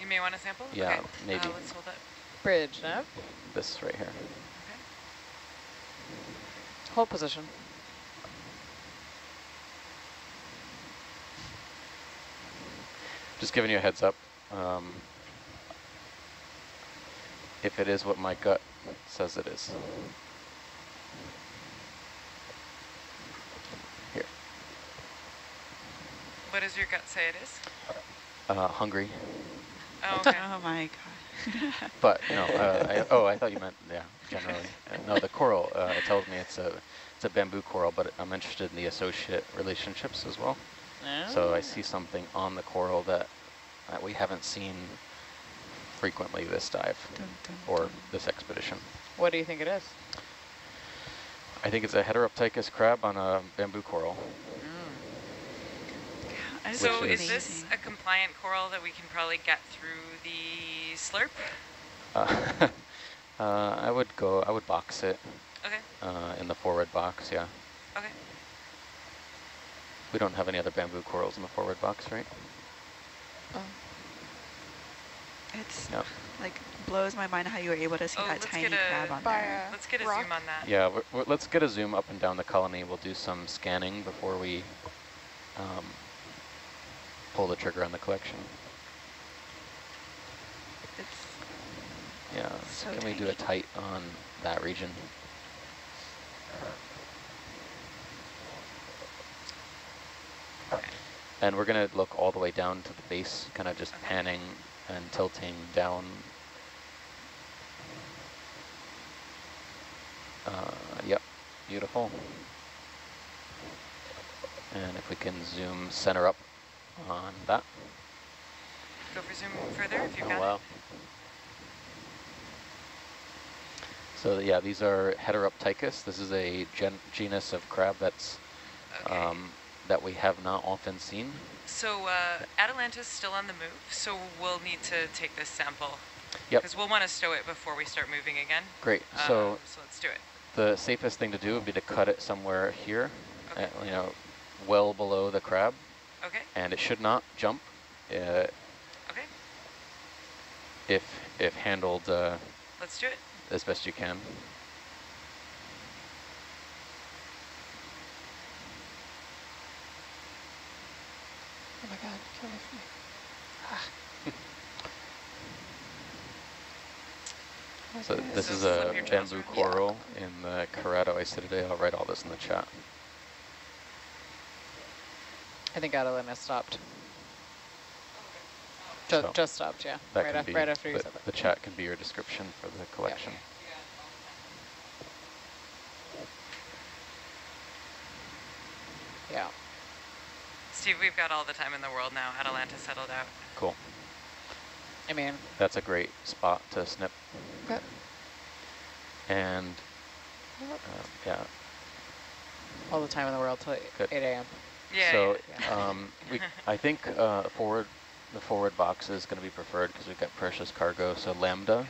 You may want to sample? Yeah, okay. maybe. Uh, let's hold it. Bridge now. This right here. Okay. Hold position. Just giving you a heads up. Um, if it is what my gut says it is. Here. What does your gut say it is? Uh, hungry. Oh, okay. Oh my god. But, you know, uh, I, oh, I thought you meant, yeah, generally. Uh, no, the coral, uh, tells me it's a, it's a bamboo coral, but I'm interested in the associate relationships as well. So I see something on the coral that, that we haven't seen frequently this dive Dun, dun, or dun. this expedition. What do you think it is? I think it's a heteroptychus crab on a bamboo coral. That is So is is- this a compliant coral that we can probably get through the slurp? Uh, uh, I would go, I would box it Okay, uh, in the forward box, yeah. okay. We don't have any other bamboo corals in the forward box, right? Oh. It's No. like blows my mind how you were able to see Oh, that let's tiny get a- crab on there. a Let's get a rock. zoom on that. Yeah, we're, we're, let's get a zoom up and down the colony. We'll do some scanning before we um, pull the trigger on the collection. It's Yeah, So can we do a tight on that region? And we're gonna look all the way down to the base, kind of just panning and tilting down. Uh, yep, beautiful. And if we can zoom center up on that. Go for zoom further if you Oh, got wow. it. So yeah, these are Heteroptychus. This is a gen genus of crab that's Okay. um, that we have not often seen. so uh, Atalanta's still on the move, so we'll need to take this sample. Yep. Because we'll want to stow it before we start moving again. Great. Um, So so let's do it. the safest thing to do would be to cut it somewhere here, Okay. uh, you know, well below the crab, Okay. and it should not jump uh, Okay. if if handled uh, Let's do it. as best you can. My god, kill me. Ah. So Okay. this So is a bamboo coral in the Keratoisididae. I'll write all this in the chat. I think Atalanta stopped. Just, So just stopped, yeah. That Right, can af be right after you the, said that. the chat can be your description for the collection. Yeah. Steve, we've got all the time in the world now. Atalanta settled out. Cool. I mean, That's a great spot to snip. Okay. And uh, yeah, all the time in the world till Good. 8 a.m. Yeah. so yeah. um, we, I think uh, forward, the forward box is going to be preferred because we've got precious cargo. So lambda,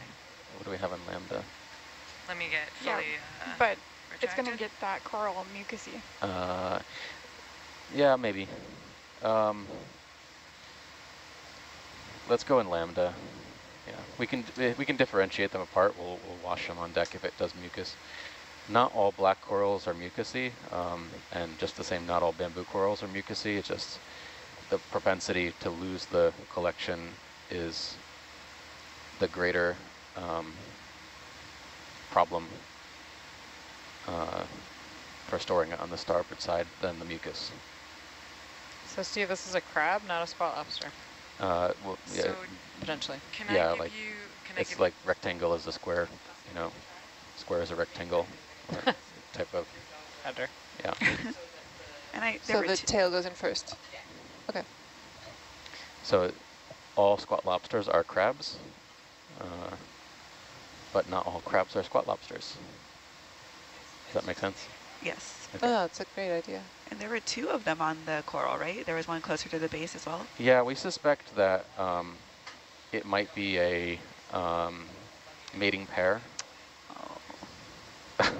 what do we have in lambda? Let me get Yeah. Uh, But it's going to get that coral mucusy. Uh, yeah, maybe. Um, let's go in lambda. Yeah, we can eh, we can differentiate them apart. We'll we'll wash them on deck if it does mucus. Not all black corals are mucousy, um, and just the same, not all bamboo corals are mucousy. It's just the propensity to lose the collection is the greater um, problem uh, for storing it on the starboard side than the mucus. So Steve, this is a crab, not a squat lobster, Uh, well, yeah, So potentially. can yeah, I give like, you? Can I it's give like rectangle is a square, you know, square is a rectangle type of, Under. yeah. And I, there So the tail goes in first. Okay. So all squat lobsters are crabs, uh, but not all crabs are squat lobsters. Does that make sense? yes. Okay. Oh, that's a great idea. And there were two of them on the coral, right? There was one closer to the base as well. Yeah, we suspect that um, it might be a um, mating pair. Oh.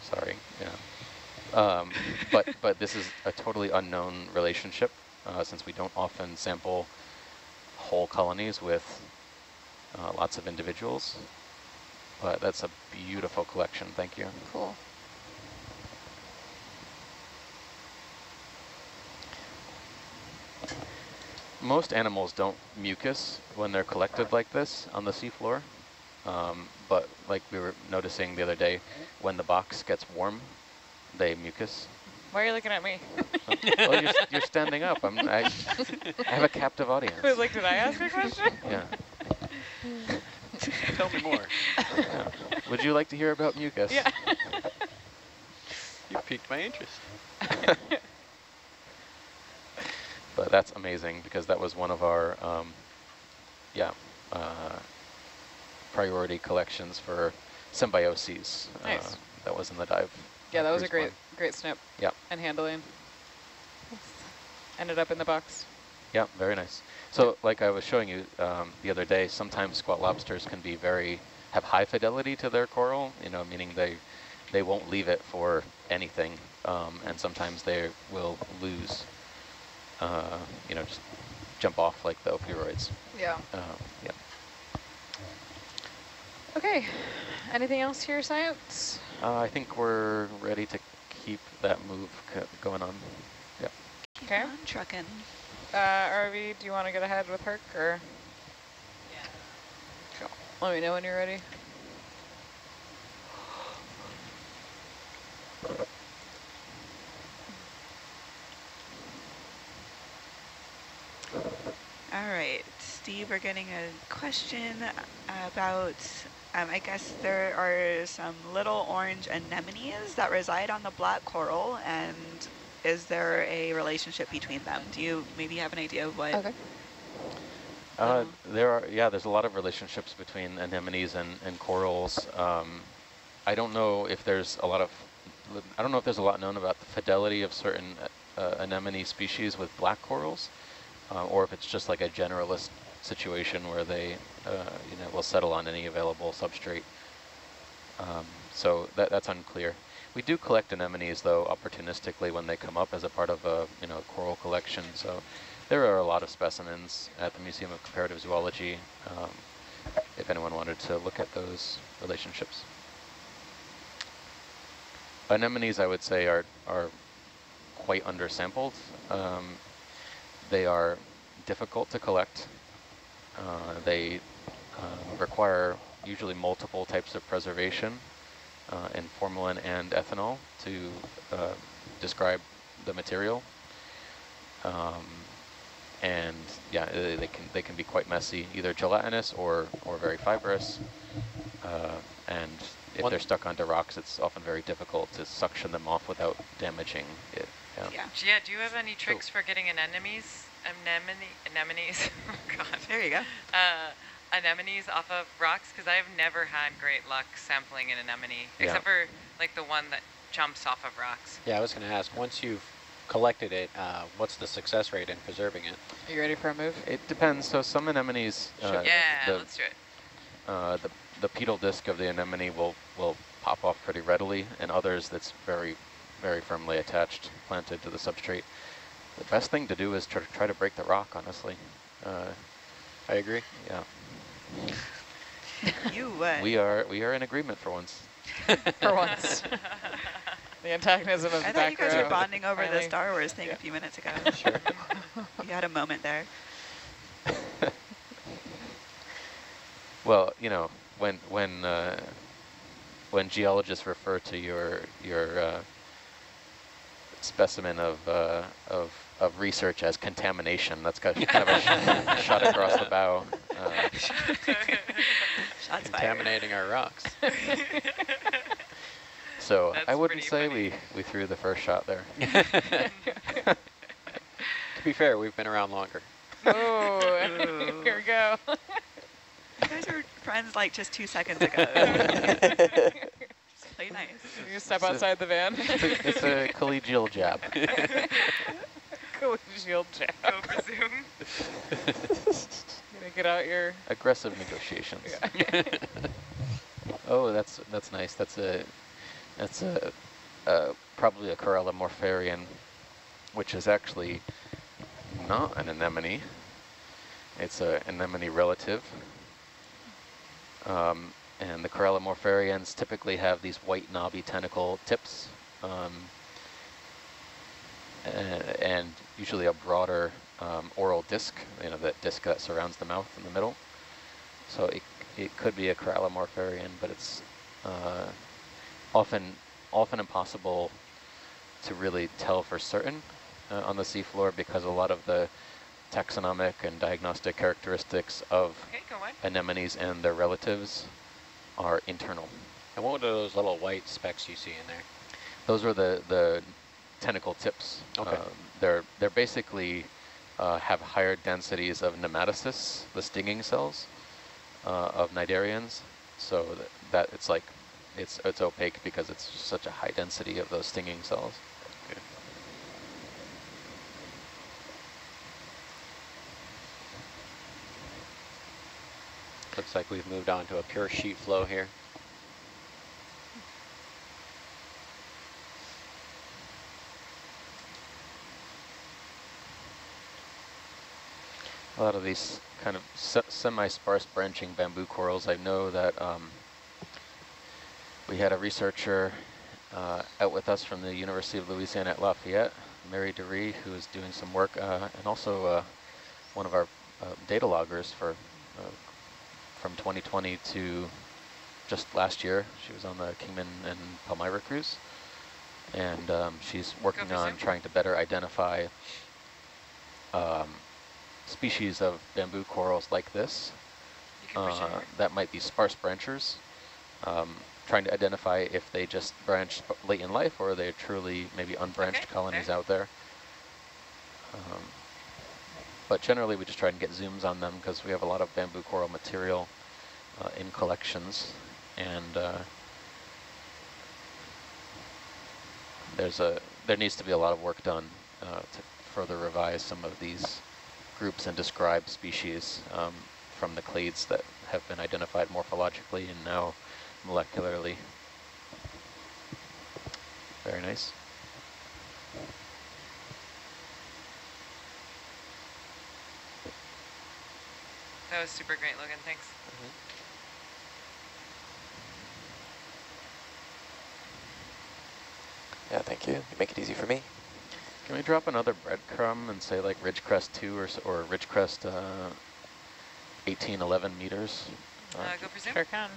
Sorry, yeah. Um, but but this is a totally unknown relationship uh, since we don't often sample whole colonies with uh, lots of individuals. But that's a beautiful collection. Thank you. Cool. Most animals don't mucus when they're collected like this on the seafloor. Um, but like we were noticing the other day, when the box gets warm, they mucus. Why are you looking at me? well, you're, you're standing up. I'm, I, I have a captive audience. I was like, did I ask a question? Yeah. Tell me more. yeah. Would you like to hear about mucus? yeah. You piqued my interest. But that's amazing because that was one of our, um, yeah, uh, priority collections for symbioses. Nice. Uh, that was in the dive. yeah, that was a great, one. great snip. Yeah. And handling. Ended up in the box. Yeah, very nice. So like I was showing you um, the other day, sometimes squat lobsters can be very, have high fidelity to their coral, you know, meaning they, they won't leave it for anything. Um, and sometimes they will lose, uh, you know, just jump off like the ophiuroids. Yeah. Uh, yeah. Okay. Anything else here, science? Uh, I think we're ready to keep that move going on. Yeah. Keep Okay. on trucking. Uh, RV, do you want to get ahead with Herc or? Yeah. Let me know when you're ready. All right, Steve, we're getting a question about, um, I guess there are some little orange anemones that reside on the black coral, and is there a relationship between them? Do you maybe have an idea of what? Okay. Uh, there are, yeah, there's a lot of relationships between anemones and, and corals. Um, I don't know if there's a lot of, I don't know if there's a lot known about the fidelity of certain uh, anemone species with black corals, uh, or if it's just like a generalist situation where they, uh, you know, will settle on any available substrate. Um, so that, that's unclear. We do collect anemones, though, opportunistically when they come up as a part of a, you know, coral collection. So there are a lot of specimens at the Museum of Comparative Zoology, um, if anyone wanted to look at those relationships. Anemones, I would say, are, are quite undersampled. Um, they are difficult to collect. Uh, they uh, require usually multiple types of preservation uh, in formalin and ethanol to uh, describe the material. Um, and yeah, they can they can be quite messy, either gelatinous or or very fibrous. Uh, and if One they're stuck onto rocks, it's often very difficult to suction them off without damaging it. Yeah. Yeah. yeah do you have any tricks for getting anemones? Anemone, anemones. oh God. There you go. Uh, anemones off of rocks because I've never had great luck sampling an anemone, yeah. except for like the one that jumps off of rocks. Yeah, I was going to ask, once you've collected it, uh, what's the success rate in preserving it? Are you ready for a move? It depends. So some anemones... Uh, yeah, the, let's do it. Uh, the, the pedal disc of the anemone will, will pop off pretty readily, and others that's very, very firmly attached, planted to the substrate. The best thing to do is try to, try to break the rock, honestly. Uh, I agree. Yeah. you what? We are we are in agreement for once. for once. the antagonism of I thought you guys were bonding over the Star Wars thing yeah. a few minutes ago. Sure. you had a moment there. well, you know, when when uh, when geologists refer to your your uh, specimen of uh, of of research as contamination. That's kind of a sh shot across the bow. Uh, Contaminating our rocks. so That's I wouldn't say we, we threw the first shot there. to be fair, we've been around longer. Oh, here we go. You guys were friends like just two seconds ago. Play nice. You step it's outside a, the van. It's a, it's a collegial jab shield jab. Go presume. Gonna get out your aggressive negotiations. Yeah. oh, that's that's nice. That's a that's a uh, probably a Corallimorpharian, which is actually not an anemone. It's an anemone relative. Um, and the Corallimorpharians typically have these white knobby tentacle tips. Um, and usually a broader um, oral disc, you know, that disc that surrounds the mouth in the middle. So it, it could be a Corallimorpharian, but it's uh, often often impossible to really tell for certain uh, on the seafloor because a lot of the taxonomic and diagnostic characteristics of okay, anemones and their relatives are internal. And what are those little white specks you see in there? Those are the, the tentacle tips. Okay. Um, they're they're basically uh, have higher densities of nematocysts, the stinging cells uh, of cnidarians. So that, that it's like it's it's opaque because it's such a high density of those stinging cells. Looks like we've moved on to a pure sheet flow here. a lot of these kind of se semi-sparse branching bamboo corals. I know that um, we had a researcher uh, out with us from the University of Louisiana at Lafayette, Mary DeRee, who is doing some work, uh, and also uh, one of our uh, data loggers for uh, from 2020 to just last year. She was on the Kingman and Palmyra cruise, and um, she's working on trying to better identify um, species of bamboo corals like this uh, that might be sparse branchers, um, trying to identify if they just branched late in life or are they're truly maybe unbranched okay, colonies there. out there. But generally we just try and get zooms on them because we have a lot of bamboo coral material uh, in collections and uh, there's a there needs to be a lot of work done uh, to further revise some of these groups and describe species um, from the clades that have been identified morphologically and now molecularly. Very nice. That was super great, Logan. Thanks. Yeah, thank you. You make it easy for me. Can we drop another breadcrumb and say like Ridgecrest 2 or, or Ridgecrest uh, 18, 11 meters? Uh, go presume. Sure can.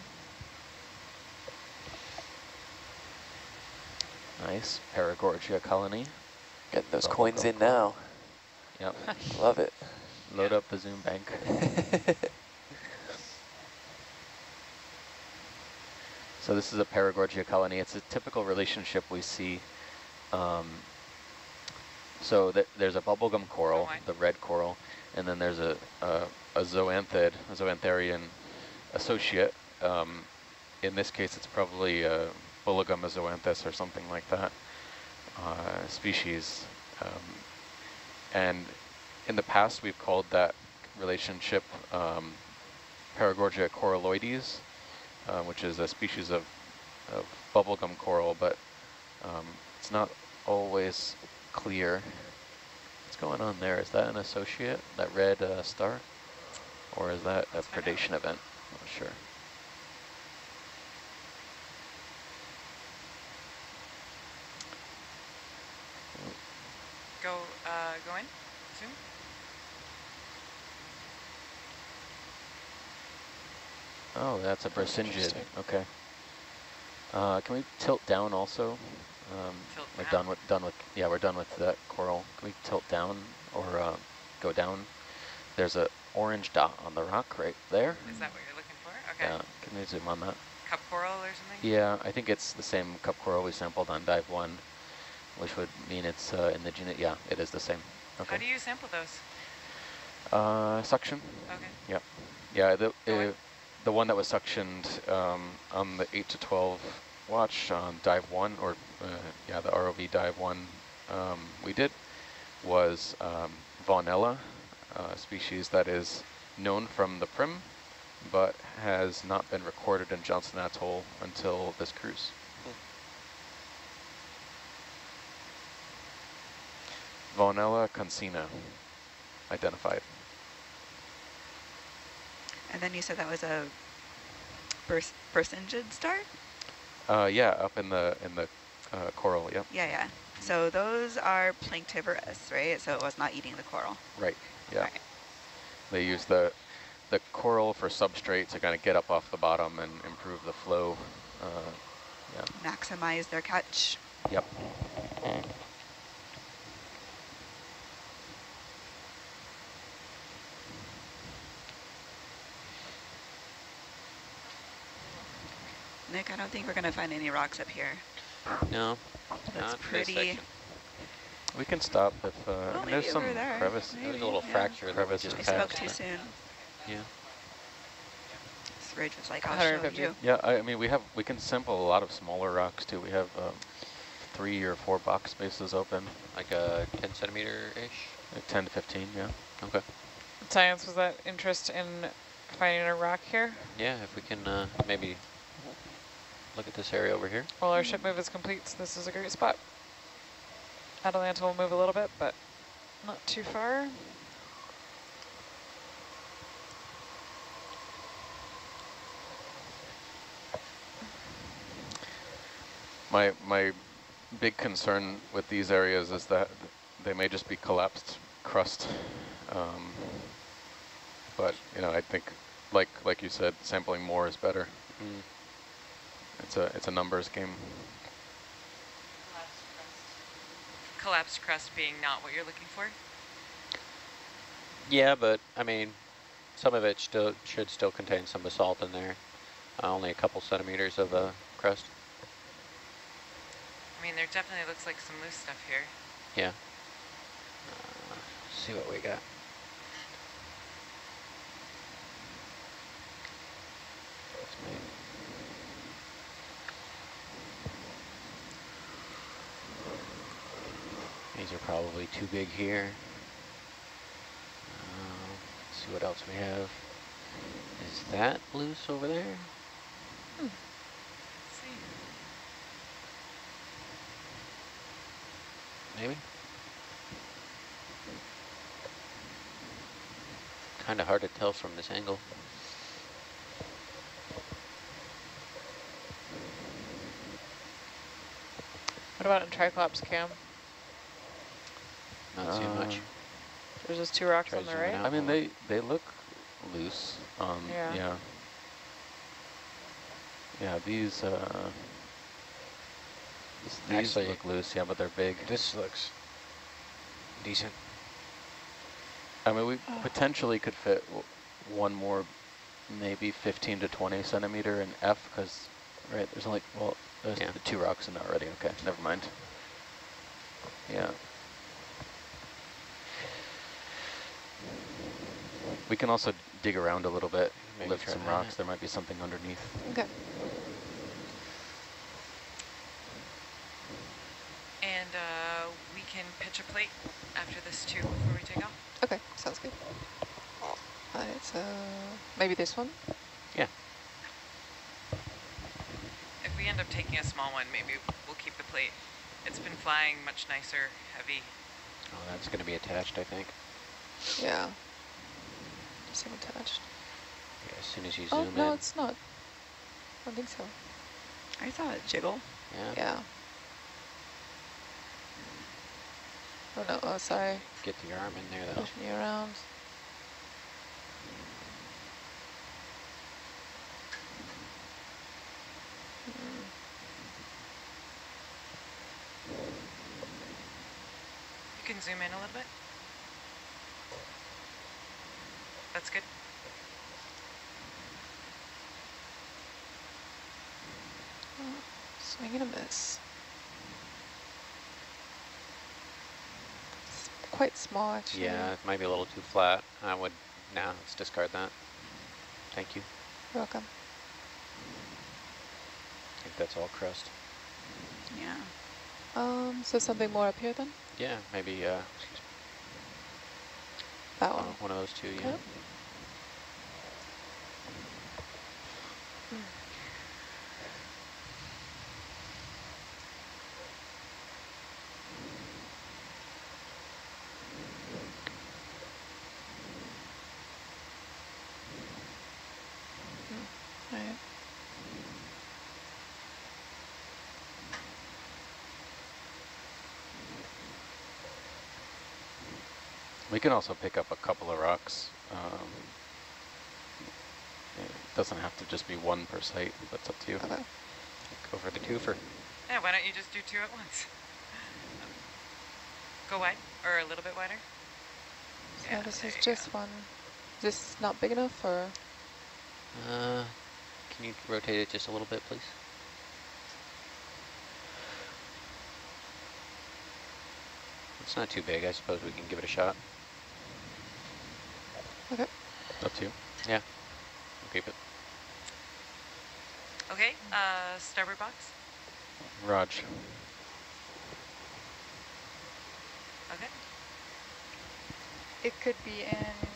Nice. Paragorgia colony. Getting those Bubble coins gum in now. Yep. Love it. Load up the zoom bank. So this is a Paragorgia colony. It's a typical relationship we see. Um, so th there's a bubblegum coral, the red coral, and then there's a, a, a zoanthid, a zoantharian associate. Um, in this case, it's probably a Bullagummizoanthus or something like that uh, species. Um, and in the past, we've called that relationship um, Paragorgia coralloides, uh, which is a species of, of bubblegum coral, but um, it's not always clear. What's going on there? Is that an associate, that red uh, star? Or is that a Let's find out. predation event? Not sure. Go, uh, go in. Zoom. Oh, that's a. Interesting. Okay. Uh, can we tilt down also? Um, Tilt we're down. done with done with yeah we're done with that coral. Can we tilt down or uh, go down? There's a orange dot on the rock right there. Is that what you're looking for? Okay. Yeah. Can we zoom on that? Cup coral or something? Yeah, I think it's the same cup coral we sampled on dive one, which would mean it's uh, in the genus. Yeah, it is the same. Okay. How do you sample those? Uh, suction. Okay. Yep. Yeah, the. The one that was suctioned um, on the 8 to 12 watch on dive 1, or uh, yeah, the ROV dive 1 um, we did, was um, Vaughanella, a species that is known from the Prim, but has not been recorded in Johnston Atoll until this cruise. Vaughanella concinna, identified. And then you said that was a Bers Brisingid star? Uh, yeah, up in the in the uh, coral. Yep. Yeah, yeah. So those are planktivorous, right? So it was not eating the coral. Right. Yeah. Right. They use the the coral for substrate to kind of get up off the bottom and improve the flow. Uh, yeah. Maximize their catch. Yep. Nick, I don't think we're going to find any rocks up here. No, That's not pretty. We can stop if uh, Well, and there's some over there. crevice. Maybe. There's a little yeah. fracture that we Crevices just I spoke past, too soon. Yeah. This ridge was like, I'll show you. Yeah, I, I mean we have we can sample a lot of smaller rocks too. We have um, three or four box spaces open, Like a 10 centimeter-ish? like 10 to 15. Yeah. Okay. Science, was that interest in finding a rock here? Yeah, if we can uh, maybe look at this area over here. Well, our ship move is complete, so this is a great spot. Atalanta will move a little bit, but not too far. My my big concern with these areas is that they may just be collapsed crust. Um, but you know, I think, like like you said, sampling more is better. Mm. It's a it's a numbers game. Collapsed crust being not what you're looking for? Yeah, but I mean, some of it still should still contain some basalt in there. Uh, only a couple centimeters of uh, crust. I mean, there definitely looks like some loose stuff here. Yeah. Uh, see what we got. This may- probably too big here. Uh, let's see what else we have. Is that loose over there? Let's see. Maybe? Kind of hard to tell from this angle. What about in Triclops cam? Not too much. Uh, There's just two rocks Try on the right. out. I mean, they, they look loose. Um, Yeah. yeah. Yeah, these, uh, these, these Actually- look loose, yeah, but they're big. This looks decent. I mean, we potentially could fit w- one more, maybe 15 to 20 centimeter in F, because, right, there's only, well, there's Yeah. the two rocks in there already. Okay, never mind. Yeah. We can also dig around a little bit, Maybe lift some that. rocks. There might be something underneath. Okay. And uh, we can pitch a plate after this too before we take off. Okay, sounds good. Alright, so maybe this one? Yeah. If we end up taking a small one, maybe we'll keep the plate. It's been flying much nicer, heavy. Oh, that's going to be attached, I think. Yeah. Same attached. Yeah, as soon as you Oh, zoom no, in. it's not. I don't think so. I saw it jiggle. Yeah. Yeah. Oh no, oh sorry. Get the arm in there, though. Pushing you around. Hmm. You can zoom in a little bit. That's good. Swing and a miss. It's quite small, actually. Yeah, it might be a little too flat. I would, now let's discard that. Thank you. You're welcome. I think that's all crust. Yeah. Um, so something more up here then? Yeah, maybe uh, That one, one. one of those two, yeah. Okay. Can also pick up a couple of rocks. Um, it doesn't have to just be one per site. That's up to you. Okay. Go for the twofer. Yeah, why don't you just do two at once? Go wide, or a little bit wider? So Yeah, this there is you just one. Is this not big enough or? Uh, can you rotate it just a little bit, please? It's not too big. I suppose we can give it a shot. Okay. Up to you. Yeah, we'll keep it. Okay, uh, starboard box. Raj. Okay. It could be in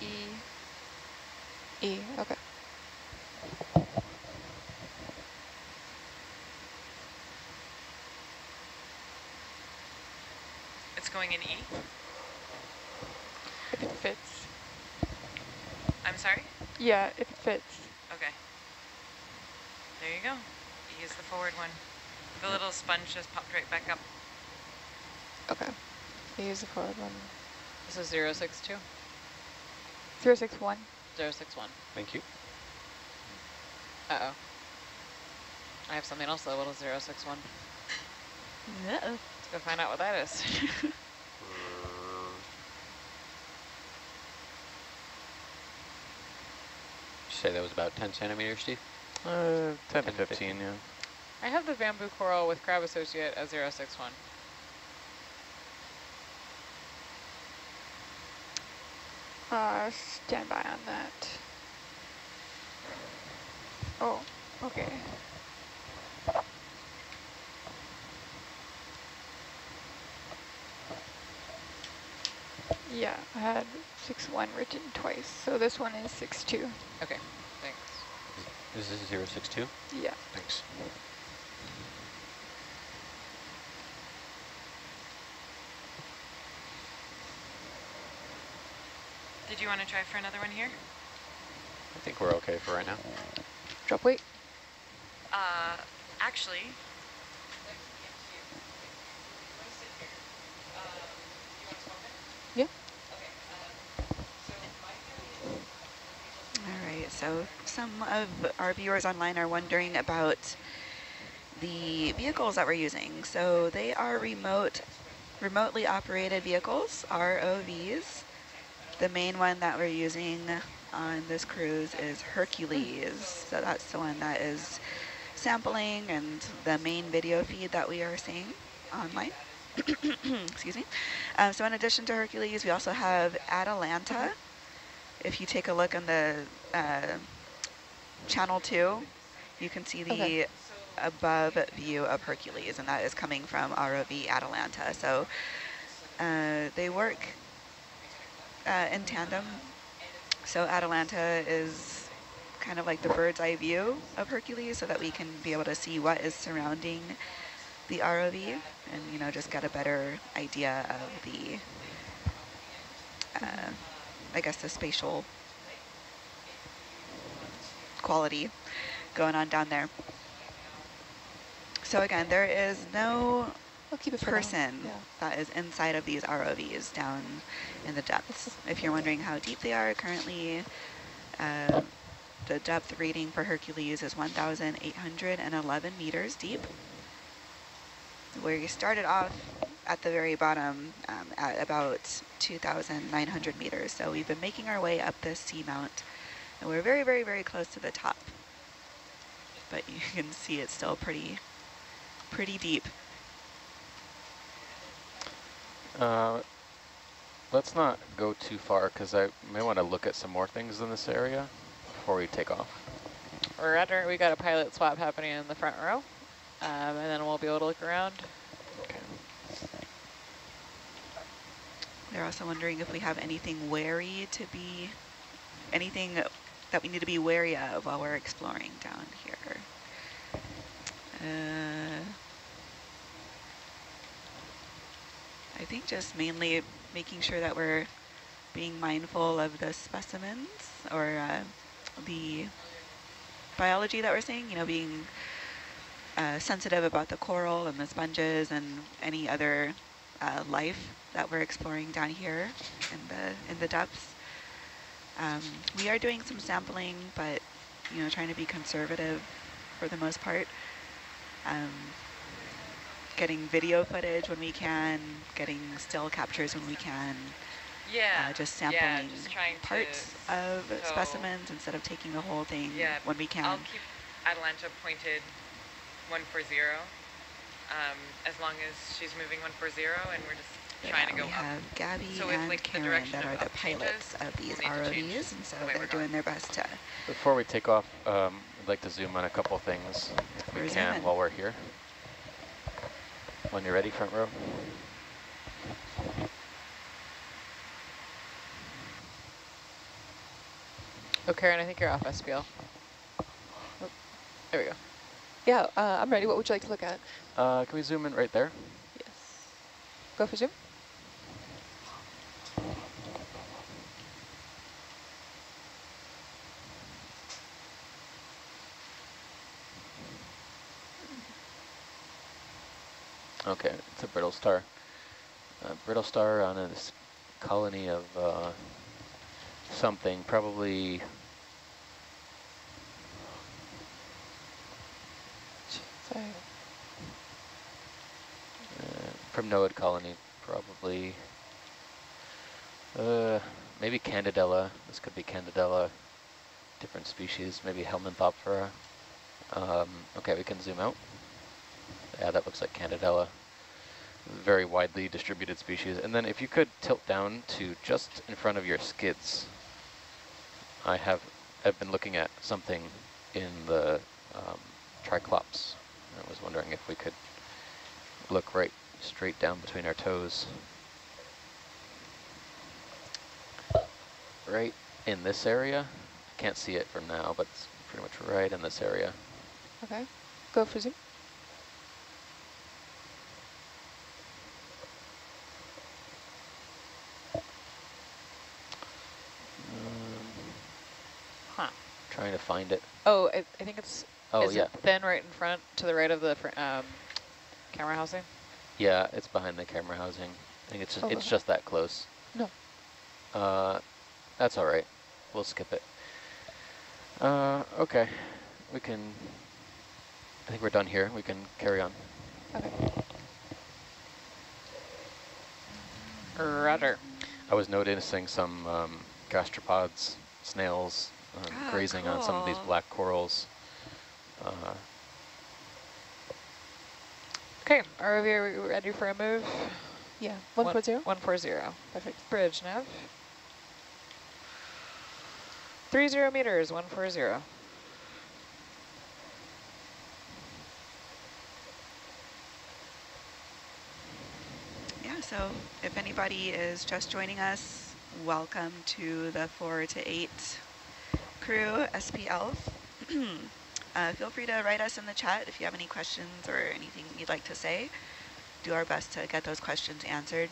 E. E, okay. It's going in E. If it fits. I'm sorry? Yeah, if it fits. Okay. There you go. E is the forward one. The little sponge just popped right back up. Okay. E is the forward one. This is 062, 061. 061. Thank you. Uh-oh. I have something else though, little 061? Uh-oh. Let's go find out what that is. Did you say that was about 10 centimeters, Steve? Uh, 10 to 10 to 15, yeah. I have the bamboo coral with crab associate as 061. Uh, stand by on that. Oh, okay. Yeah, I had 6-1 written twice, so this one is 6-2. Okay, thanks. Is this 062? Yeah. Thanks. Did you want to try for another one here? I think we're okay for right now. Drop weight. Uh, actually, Yeah. All right, so some of our viewers online are wondering about the vehicles that we're using. So they are remote, remotely operated vehicles, ROVs. The main one that we're using on this cruise is Hercules. So that's the one that is sampling and the main video feed that we are seeing online. Excuse me. Um, so in addition to Hercules, we also have Atalanta. If you take a look on the uh, channel two, you can see the Okay. above view of Hercules, and that is coming from ROV Atalanta. So uh, they work uh, in tandem. So Atalanta is kind of like the bird's eye view of Hercules so that we can be able to see what is surrounding the ROV and, you know, just get a better idea of the, uh, I guess, the spatial quality going on down there. So again, there is no I'll keep it person Yeah. that is inside of these ROVs down in the depths. If you're wondering how deep they are currently, uh, the depth reading for Hercules is 1,811 meters deep. Where you started off at the very bottom um, at about 2,900 meters. So we've been making our way up this seamount and we're very, very, very close to the top. But you can see it's still pretty, pretty deep. Uh, let's not go too far because I may want to look at some more things in this area before we take off. Rudder, we got a pilot swap happening in the front row, um, and then we'll be able to look around. Okay. They're also wondering if we have anything wary to be, anything that we need to be wary of while we're exploring down here. Uh, I think just mainly making sure that we're being mindful of the specimens or uh, the biology that we're seeing, you know, being uh, sensitive about the coral and the sponges and any other uh, life that we're exploring down here in the in the depths. Um, we are doing some sampling, but you know, trying to be conservative for the most part. Um, getting video footage when we can, getting still captures when we can. Yeah. Uh, just yeah, sampling just trying parts of so- specimens instead of taking the whole thing Yeah, when we can. I'll keep Atalanta pointed 140, um, as long as she's moving 140 and we're just But trying to go we up. have Gabby So if, and like, Karen direction that are the up changes, pilots of these we'll need to change ROVs, and so the they're doing going. their best to Before we take off, um, I'd like to zoom on a couple things if we We're can zooming. while we're here. When you're ready, front row. Oh, Karen, I think you're off SPL. Oh, there we go. Yeah, uh, I'm ready. What would you like to look at? Uh, can we zoom in right there? Yes. Go for zoom. Okay, it's a brittle star. A brittle star on a colony of uh, something, probably Sorry. From Noad colony, probably. Uh, maybe Candidella. This could be Candidella. Different species, maybe Helminthophora. Um, okay, we can zoom out. Yeah, that looks like Candidella. Very widely distributed species. And then if you could tilt down to just in front of your skids. I have I've been looking at something in the um, Triclops. I was wondering if we could look right straight down between our toes. right in this area. I can't see it from now, but it's pretty much right in this area. Okay. Go for zoom. Um, Huh. trying to find it. Oh, I, I think it's, Oh, is yeah. it thin right in front to the right of the um, camera housing? Yeah, it's behind the camera housing. I think it's just, Oh, it's okay. just that close. No. Uh, that's all right. We'll skip it. Uh, okay. We can, I think we're done here. We can carry on. Okay. Rudder. I was noticing some um, gastropods, snails, um, Ah, grazing on some of these black corals. Uh, Okay, ROV, are we ready for a move? Yeah. One four zero. 140. Perfect. Bridge nav. 30 meters, 140. Yeah, so if anybody is just joining us, welcome to the 4 to 8 crew, SPL. uh, feel free to write us in the chat if you have any questions or anything you'd like to say. Do our best to get those questions answered.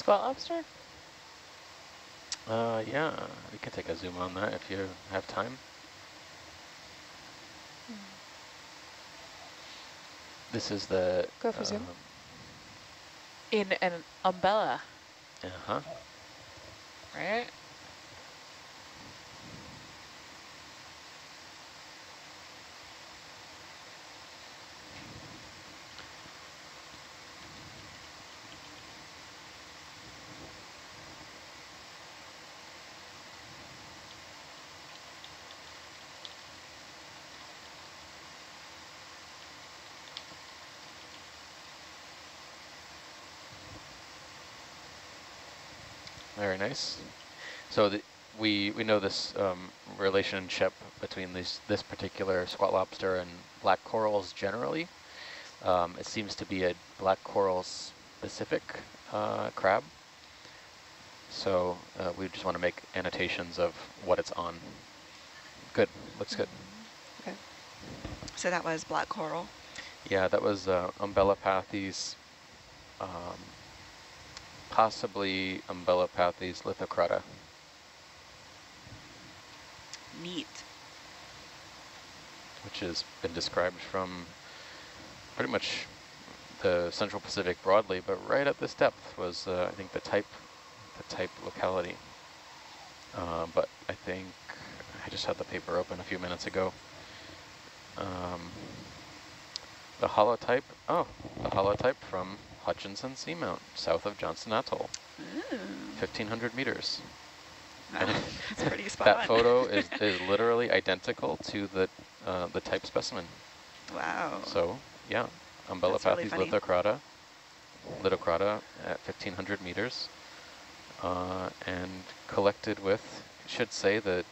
Squat lobster? uh, yeah, we can take a zoom on that if you have time. This is the... Go for zoom. um, In an umbrella, Uh-huh. right? Very nice. So the, we we know this um, relationship between this this particular squat lobster and black corals generally. Um, it seems to be a black coral specific uh, crab. So uh, we just want to make annotations of what it's on. Good, looks good. Okay. So that was black coral. Yeah, that was uh, um, possibly Umbellapathes litocrada. Neat. which has been described from pretty much the Central Pacific broadly, but right at this depth was, uh, I think, the type, the type locality. Uh, but I think I just had the paper open a few minutes ago. Um, the holotype, oh, the holotype from Hutchinson Seamount, south of Johnston Atoll, Ooh, 1,500 meters. wow, that's pretty spot that photo is, is literally identical to the uh, the type specimen. Wow. So yeah, That's really litocrada, litocrada at 1,500 meters, uh, and collected with, should say the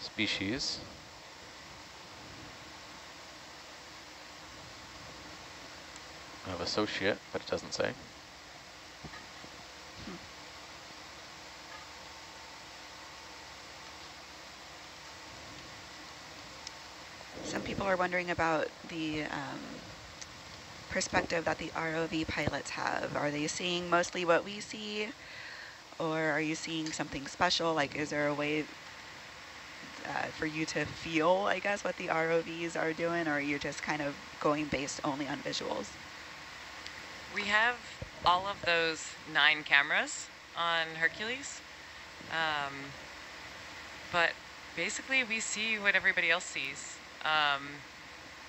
species. Of associate, but it doesn't say. Some people are wondering about the um, perspective that the ROV pilots have. Are they seeing mostly what we see? Or are you seeing something special? Like, is there a way uh, for you to feel, I guess, what the ROVs are doing, or are you just kind of going based only on visuals? We have all of those nine cameras on Hercules. Um, but basically we see what everybody else sees. Um,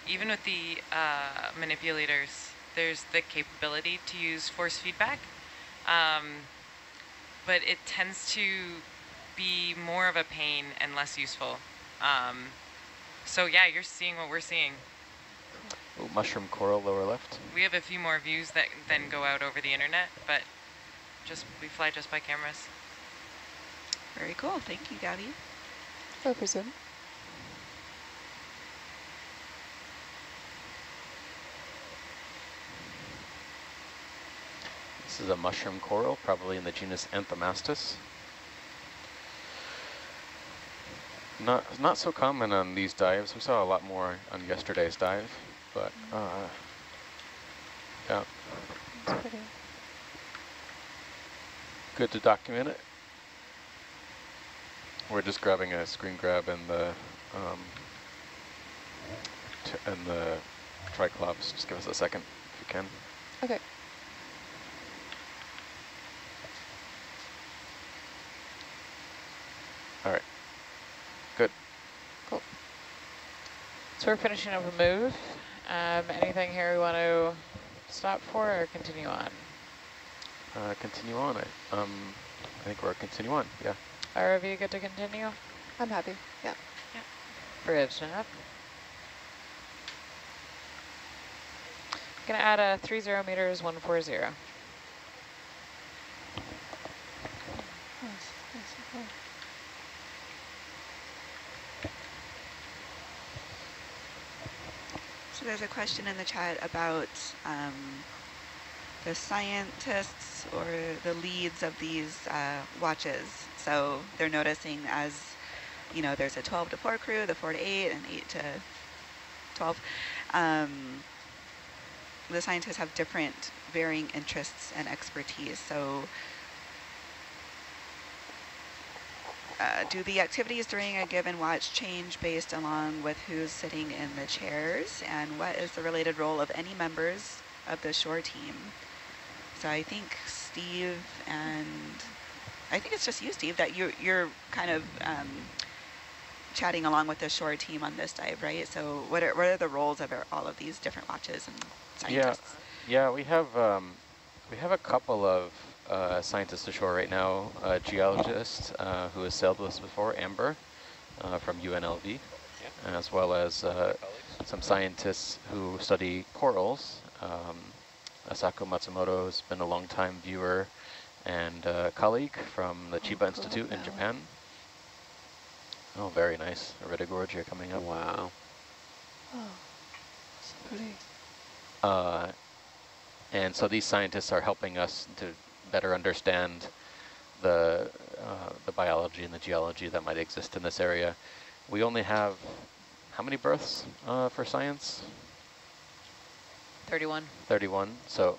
even with the uh, manipulators, there's the capability to use force feedback. Um, but it tends to be more of a pain and less useful. Um, so yeah, you're seeing what we're seeing. Ooh, mushroom coral lower left. We have a few more views that then go out over the internet, but just we fly just by cameras. Very cool. Thank you, Gabby. Represent. This is a mushroom coral, probably in the genus Anthomastus. Not not so common on these dives. We saw a lot more on yesterday's dive, but uh, yeah, good to document it. We're just grabbing a screen grab and the um, t in the triclops. Just give us a second if you can. Okay. All right. Good. Cool. So we're finishing up a move. Um, anything here we want to stop for or continue on? Uh, continue on. I, um, I think we're continue on, yeah. Are you good to continue? I'm happy, yeah. yeah. Bridge up. Gonna add a 30 meters 140. There's a question in the chat about um, the scientists or the leads of these uh, watches. So they're noticing as, you know, there's a 12 to 4 crew, the 4 to 8, and 8 to 12. Um, the scientists have different varying interests and expertise. So uh, do the activities during a given watch change based along with who's sitting in the chairs and what is the related role of any members of the shore team? So I think Steve and I think it's just you, Steve, that you're, you're kind of um, chatting along with the shore team on this dive, right? So what are, what are the roles of all of these different watches and scientists? Yeah, yeah, we have um, we have a couple of uh, scientists ashore right now. A geologist uh, who has sailed with us before, Amber, uh, from UNLV, as well as uh, some scientists who study corals. Um, Asako Matsumoto has been a long time viewer and uh, colleague from the Chiba cool. Institute in Japan. Oh, very nice. Iridogorgia coming up. Wow. Oh, so pretty. Uh, and so these scientists are helping us to better understand the, uh, the biology and the geology that might exist in this area. We only have, how many berths uh, for science? 31. 31. So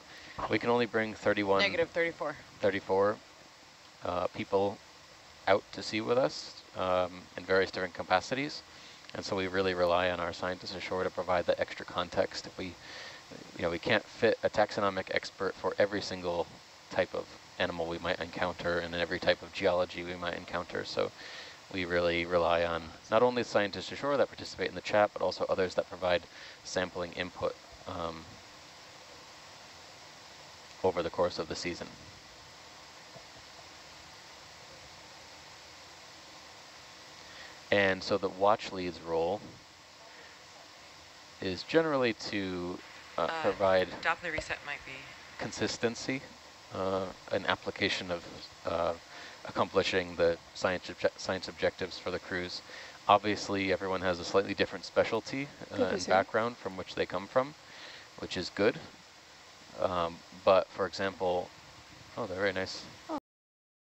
we can only bring 31, Negative 34. 34 uh, people out to sea with us um, in various different capacities. And so we really rely on our scientists ashore to provide that extra context. If we, you know, we can't fit a taxonomic expert for every single type of animal we might encounter and in every type of geology we might encounter. So we really rely on not only scientists ashore that participate in the chat, but also others that provide sampling input um, over the course of the season. And so the watch lead's role is generally to uh, Uh, provide Doppler reset might be. consistency, uh, an application of uh, accomplishing the science, obje science objectives for the cruise. Obviously, everyone has a slightly different specialty uh, and background from which they come from, which is good. Um, but for example, oh, they're very nice.